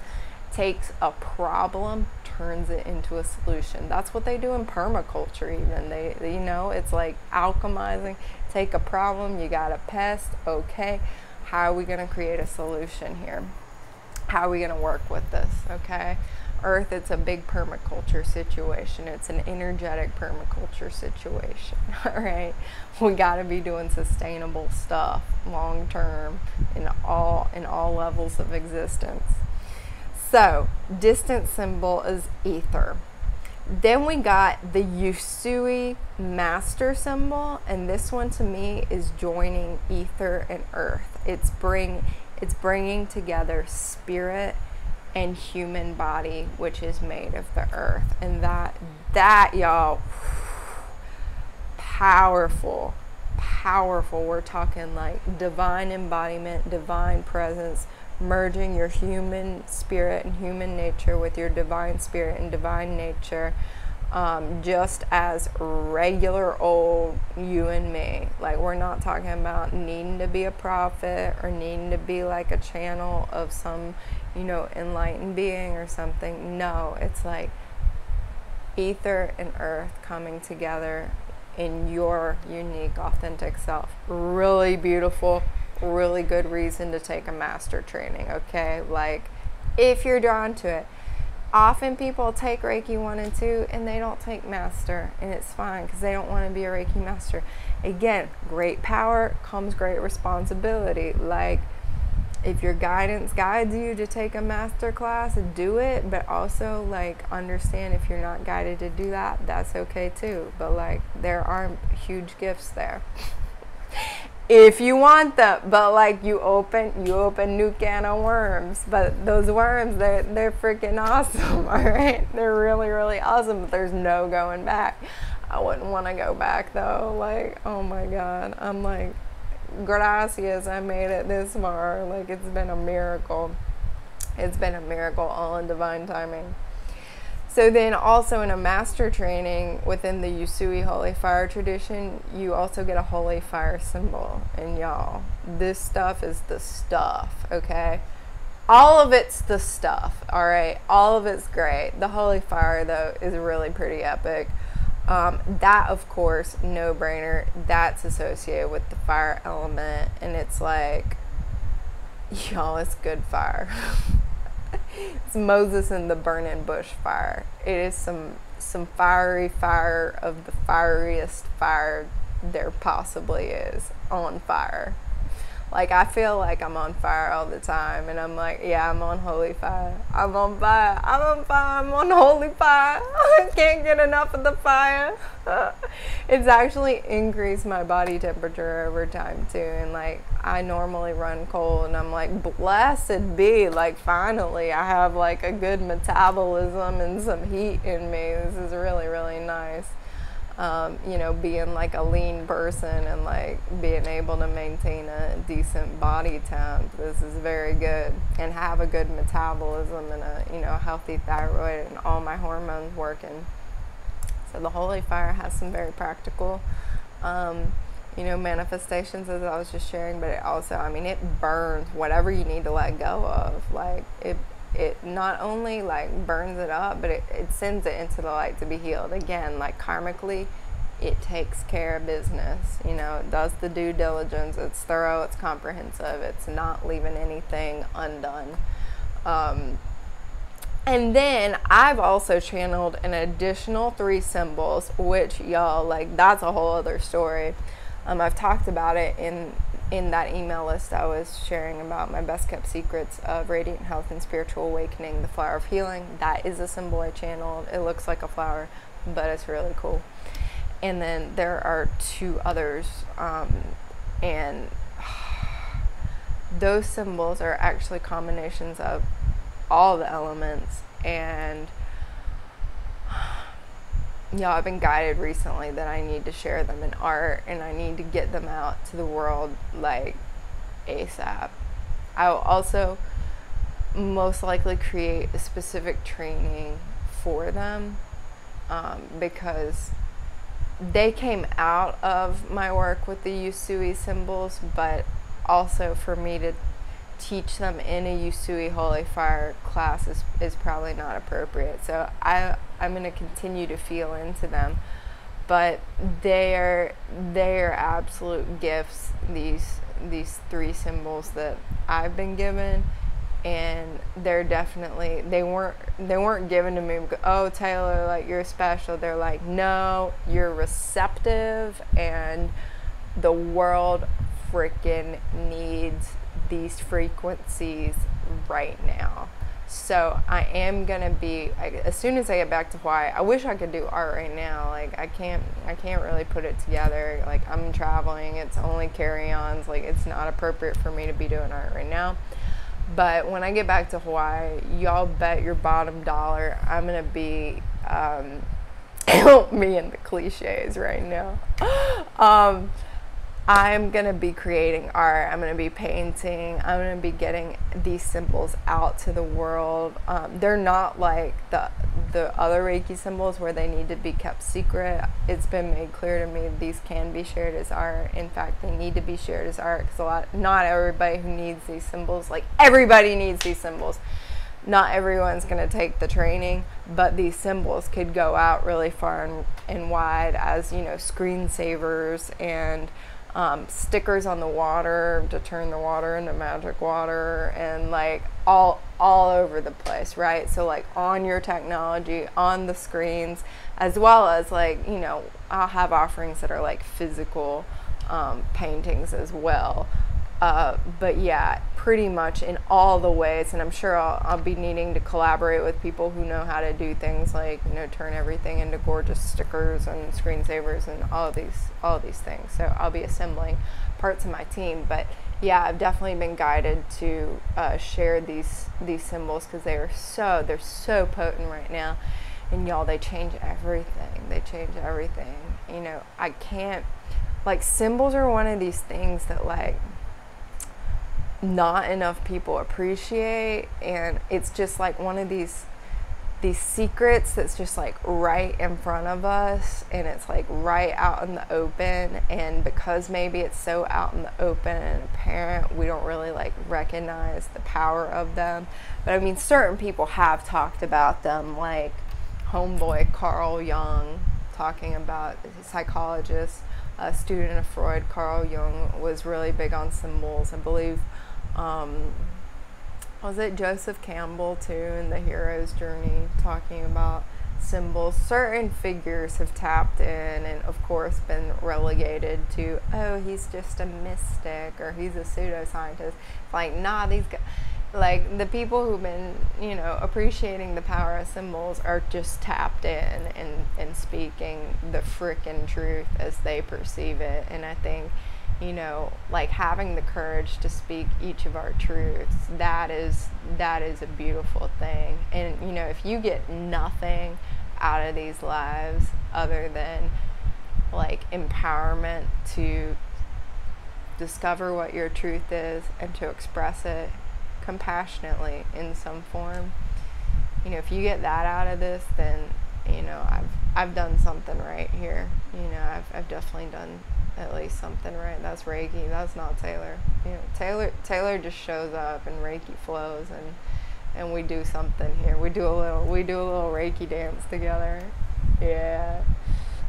Takes a problem turns it into a solution. That's what they do in permaculture even. They you know it's like alchemizing. Take a problem you got a pest okay. How are we going to create a solution here? How are we going to work with this okay Earth, it's a big permaculture situation. It's an energetic permaculture situation. All right, we got to be doing sustainable stuff long term in all in all levels of existence. So, distance symbol is ether. Then we got the Usui master symbol, and this one to me is joining ether and earth. It's bring it's bringing together spirit and human body which is made of the earth. And that that y'all powerful powerful. We're talking like divine embodiment divine presence merging your human spirit and human nature with your divine spirit and divine nature um, just as regular old you and me. Like, we're not talking about needing to be a prophet or needing to be like a channel of some you know, enlightened being or something. No, it's like ether and earth coming together in your unique, authentic self. Really beautiful, really good reason to take a master training, okay? Like, if you're drawn to it. Often people take Reiki 1 and 2 and they don't take master, and it's fine because they don't want to be a Reiki master. Again, great power comes great responsibility. Like, if your guidance guides you to take a master class, do it, but also like understand if you're not guided to do that, that's okay too. But like there are huge gifts there. if you want them, but like you open you open new can of worms, but those worms they're they're freaking awesome, all right? They're really really awesome, but there's no going back. I wouldn't want to go back though. Like, oh my god. I'm like gracias, I made it this far. Like, it's been a miracle. It's been a miracle, all in divine timing. So, then also in a master training within the Usui Holy Fire tradition, you also get a Holy Fire symbol. And y'all, this stuff is the stuff, okay? all of it's the stuff, all right? All of it's great. The Holy Fire, though, is really pretty epic. Um, that, of course, no brainer. That's associated with the fire element, and it's like, y'all, it's good fire. it's Moses and the burning bush fire. It is some some fiery fire of the fieriest fire there possibly is on fire. Like I feel like I'm on fire all the time, and I'm like, yeah, I'm on holy fire. I'm on fire. I'm on fire. I'm on holy fire. I can't get enough of the fire. it's actually increased my body temperature over time too, and like I normally run cold, and I'm like, blessed be. Like finally, I have like a good metabolism and some heat in me. This is really really nice um, you know, being like a lean person and like being able to maintain a decent body temp. This is very good and have a good metabolism and a you know healthy thyroid and all my hormones working. So the holy fire has some very practical. Um, you know, manifestations as I was just sharing, but it also, I mean, it burns whatever you need to let go of. Like, it it not only like burns it up, but it, it sends it into the light to be healed. Again, like karmically, it takes care of business. You know, it does the due diligence. It's thorough. It's comprehensive. It's not leaving anything undone. Um, and then I've also channeled an additional three symbols, which y'all like. That's a whole other story. Um, I've talked about it in in that email list I was sharing about my best kept secrets of radiant health and spiritual awakening, the flower of healing. That is a symbol I channeled. It looks like a flower, but it's really cool. And then there are two others, um, and those symbols are actually combinations of all the elements and yeah, I've been guided recently that I need to share them in art and I need to get them out to the world like ASAP. I will also most likely create a specific training for them um, because they came out of my work with the Usui symbols, but also for me to teach them in a Usui Holy Fire class is, is probably not appropriate. So I I'm gonna continue to feel into them. But they are they are absolute gifts, these these three symbols that I've been given and they're definitely they weren't they weren't given to me oh Taylor like you're special they're like no you're receptive and the world freaking needs these frequencies right now. So I am gonna be as soon as I get back to Hawaii. I wish I could do art right now. Like I can't, I can't really put it together. Like I'm traveling. It's only carry-ons. Like it's not appropriate for me to be doing art right now. But when I get back to Hawaii, y'all bet your bottom dollar I'm gonna be. Um, help me in the cliches right now. Um, I'm to be creating art. I'm to be painting. I'm to be getting these symbols out to the world. Um, they're not like the the other Reiki symbols where they need to be kept secret. It's been made clear to me these can be shared as art. In fact, they need to be shared as art because a lot, not everybody who needs these symbols, like everybody needs these symbols. Not everyone's going to take the training, but these symbols could go out really far and, and wide as you know screensavers and um, stickers on the water to turn the water into magic water and like all all over the place right? So like on your technology on the screens as well as like you know i'll have offerings that are like physical um, paintings as well uh, but yeah, pretty much in all the ways, and I'm sure I'll, I'll, be needing to collaborate with people who know how to do things like you know turn everything into gorgeous stickers and screensavers and all of these all of these things. So I'll be assembling parts of my team, but yeah, I've definitely been guided to uh, share these these symbols because they are so they're so potent right now, and y'all they change everything. They change everything. You know, I can't like symbols are one of these things that like not enough people appreciate and it's just like one of these these secrets that's just like right in front of us and it's like right out in the open and because maybe it's so out in the open and apparent we don't really like recognize the power of them. But i mean certain people have talked about them like homeboy carl jung talking about psychologist a student of freud carl jung was really big on symbols i believe um, was it Joseph Campbell too in the hero's journey talking about symbols certain figures have tapped in and of course been relegated to oh he's just a mystic or he's a pseudoscientist. Like nah these guys like the people who've been you know appreciating the power of symbols are just tapped in and, and speaking the frickin' truth as they perceive it. And i think you know like having the courage to speak each of our truths that is that is a beautiful thing. And you know if you get nothing out of these lives other than like empowerment to discover what your truth is and to express it compassionately in some form you know if you get that out of this then you know i've i've done something right here. You know i've, I've definitely done at least something right. That's Reiki. That's not Taylor. You know, Taylor Taylor just shows up and Reiki flows and and we do something here. We do a little we do a little Reiki dance together. Yeah.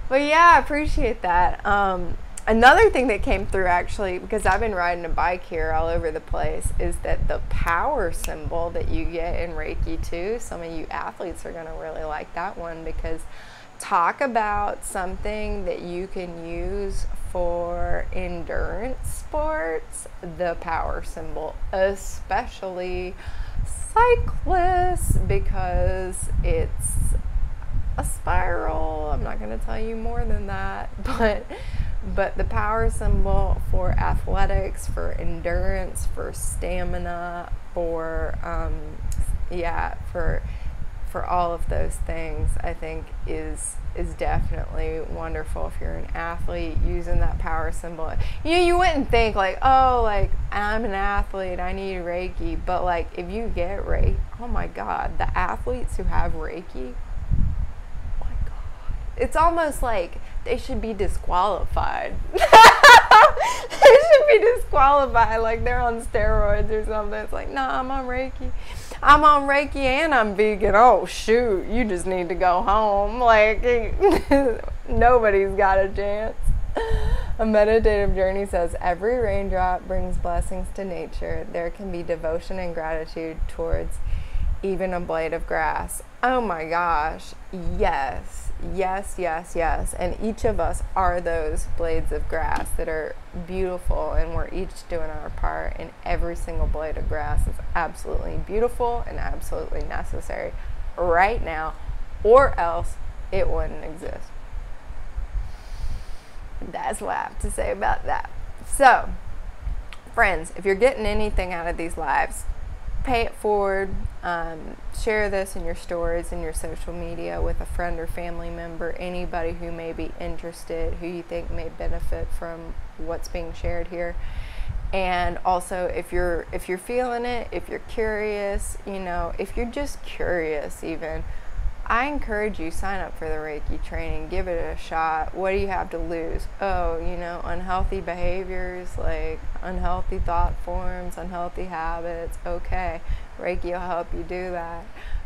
But yeah, I appreciate that. Um, another thing that came through actually because I've been riding a bike here all over the place is that the power symbol that you get in Reiki too. Some of you athletes are going to really like that one because talk about something that you can use for endurance sports, the power symbol, especially cyclists, because it's a spiral. I'm not going to tell you more than that, but but the power symbol for athletics, for endurance, for stamina, for um, yeah, for for all of those things, I think is is definitely wonderful if you're an athlete using that power symbol. You you wouldn't think like, oh, like I'm an athlete, I need Reiki, but like if you get Reiki, oh my God, the athletes who have Reiki, oh my God, it's almost like they should be disqualified. they should be disqualified, like they're on steroids or something. It's like, nah, I'm on Reiki. I'm on Reiki and I'm vegan. Oh, shoot, you just need to go home. Like, nobody's got a chance. A meditative journey says every raindrop brings blessings to nature. There can be devotion and gratitude towards even a blade of grass. Oh my gosh, yes yes, yes, yes. And each of us are those blades of grass that are beautiful, and we're each doing our part. And every single blade of grass is absolutely beautiful and absolutely necessary right now, or else it wouldn't exist. That's what I have to say about that. So, friends, if you're getting anything out of these lives, pay it forward. Um, share this in your stories and your social media with a friend or family member, anybody who may be interested, who you think may benefit from what's being shared here. And also, if you're if you're feeling it, if you're curious, you know, if you're just curious, even I encourage you sign up for the Reiki training, give it a shot. What do you have to lose? Oh, you know, unhealthy behaviors like unhealthy thought forms, unhealthy habits. Okay, Reiki will help you do that.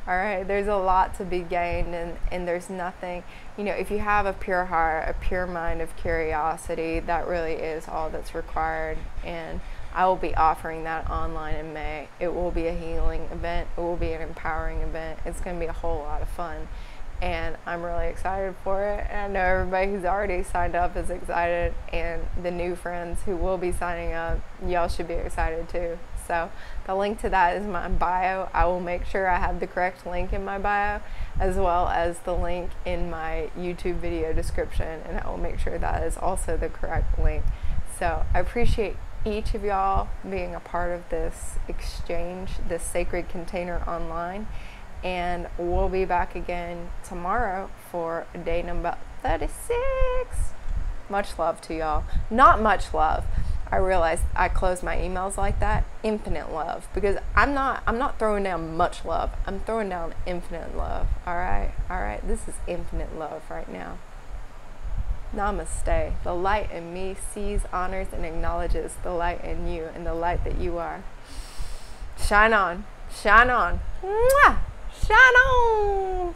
All right, there's a lot to be gained, and, and there's nothing, you know, if you have a pure heart, a pure mind of curiosity, that really is all that's required. And I will be offering that online in May. It will be a healing event, it will be an empowering event. It's going to be a whole lot of fun. And I'm really excited for it. And I know everybody who's already signed up is excited, and the new friends who will be signing up, y'all should be excited too. So, the link to that is my bio. I will make sure I have the correct link in my bio, as well as the link in my YouTube video description, and I will make sure that is also the correct link. So, I appreciate each of y'all being a part of this exchange, this sacred container online. And we'll be back again tomorrow for day number 36. Much love to y'all. Not much love. I realize I close my emails like that. Infinite love because I'm not I'm not throwing down much love. I'm throwing down infinite love. All right, all right. This is infinite love right now. Namaste. The light in me sees, honors, and acknowledges the light in you and the light that you are. Shine on, shine on, Mwah! shine on.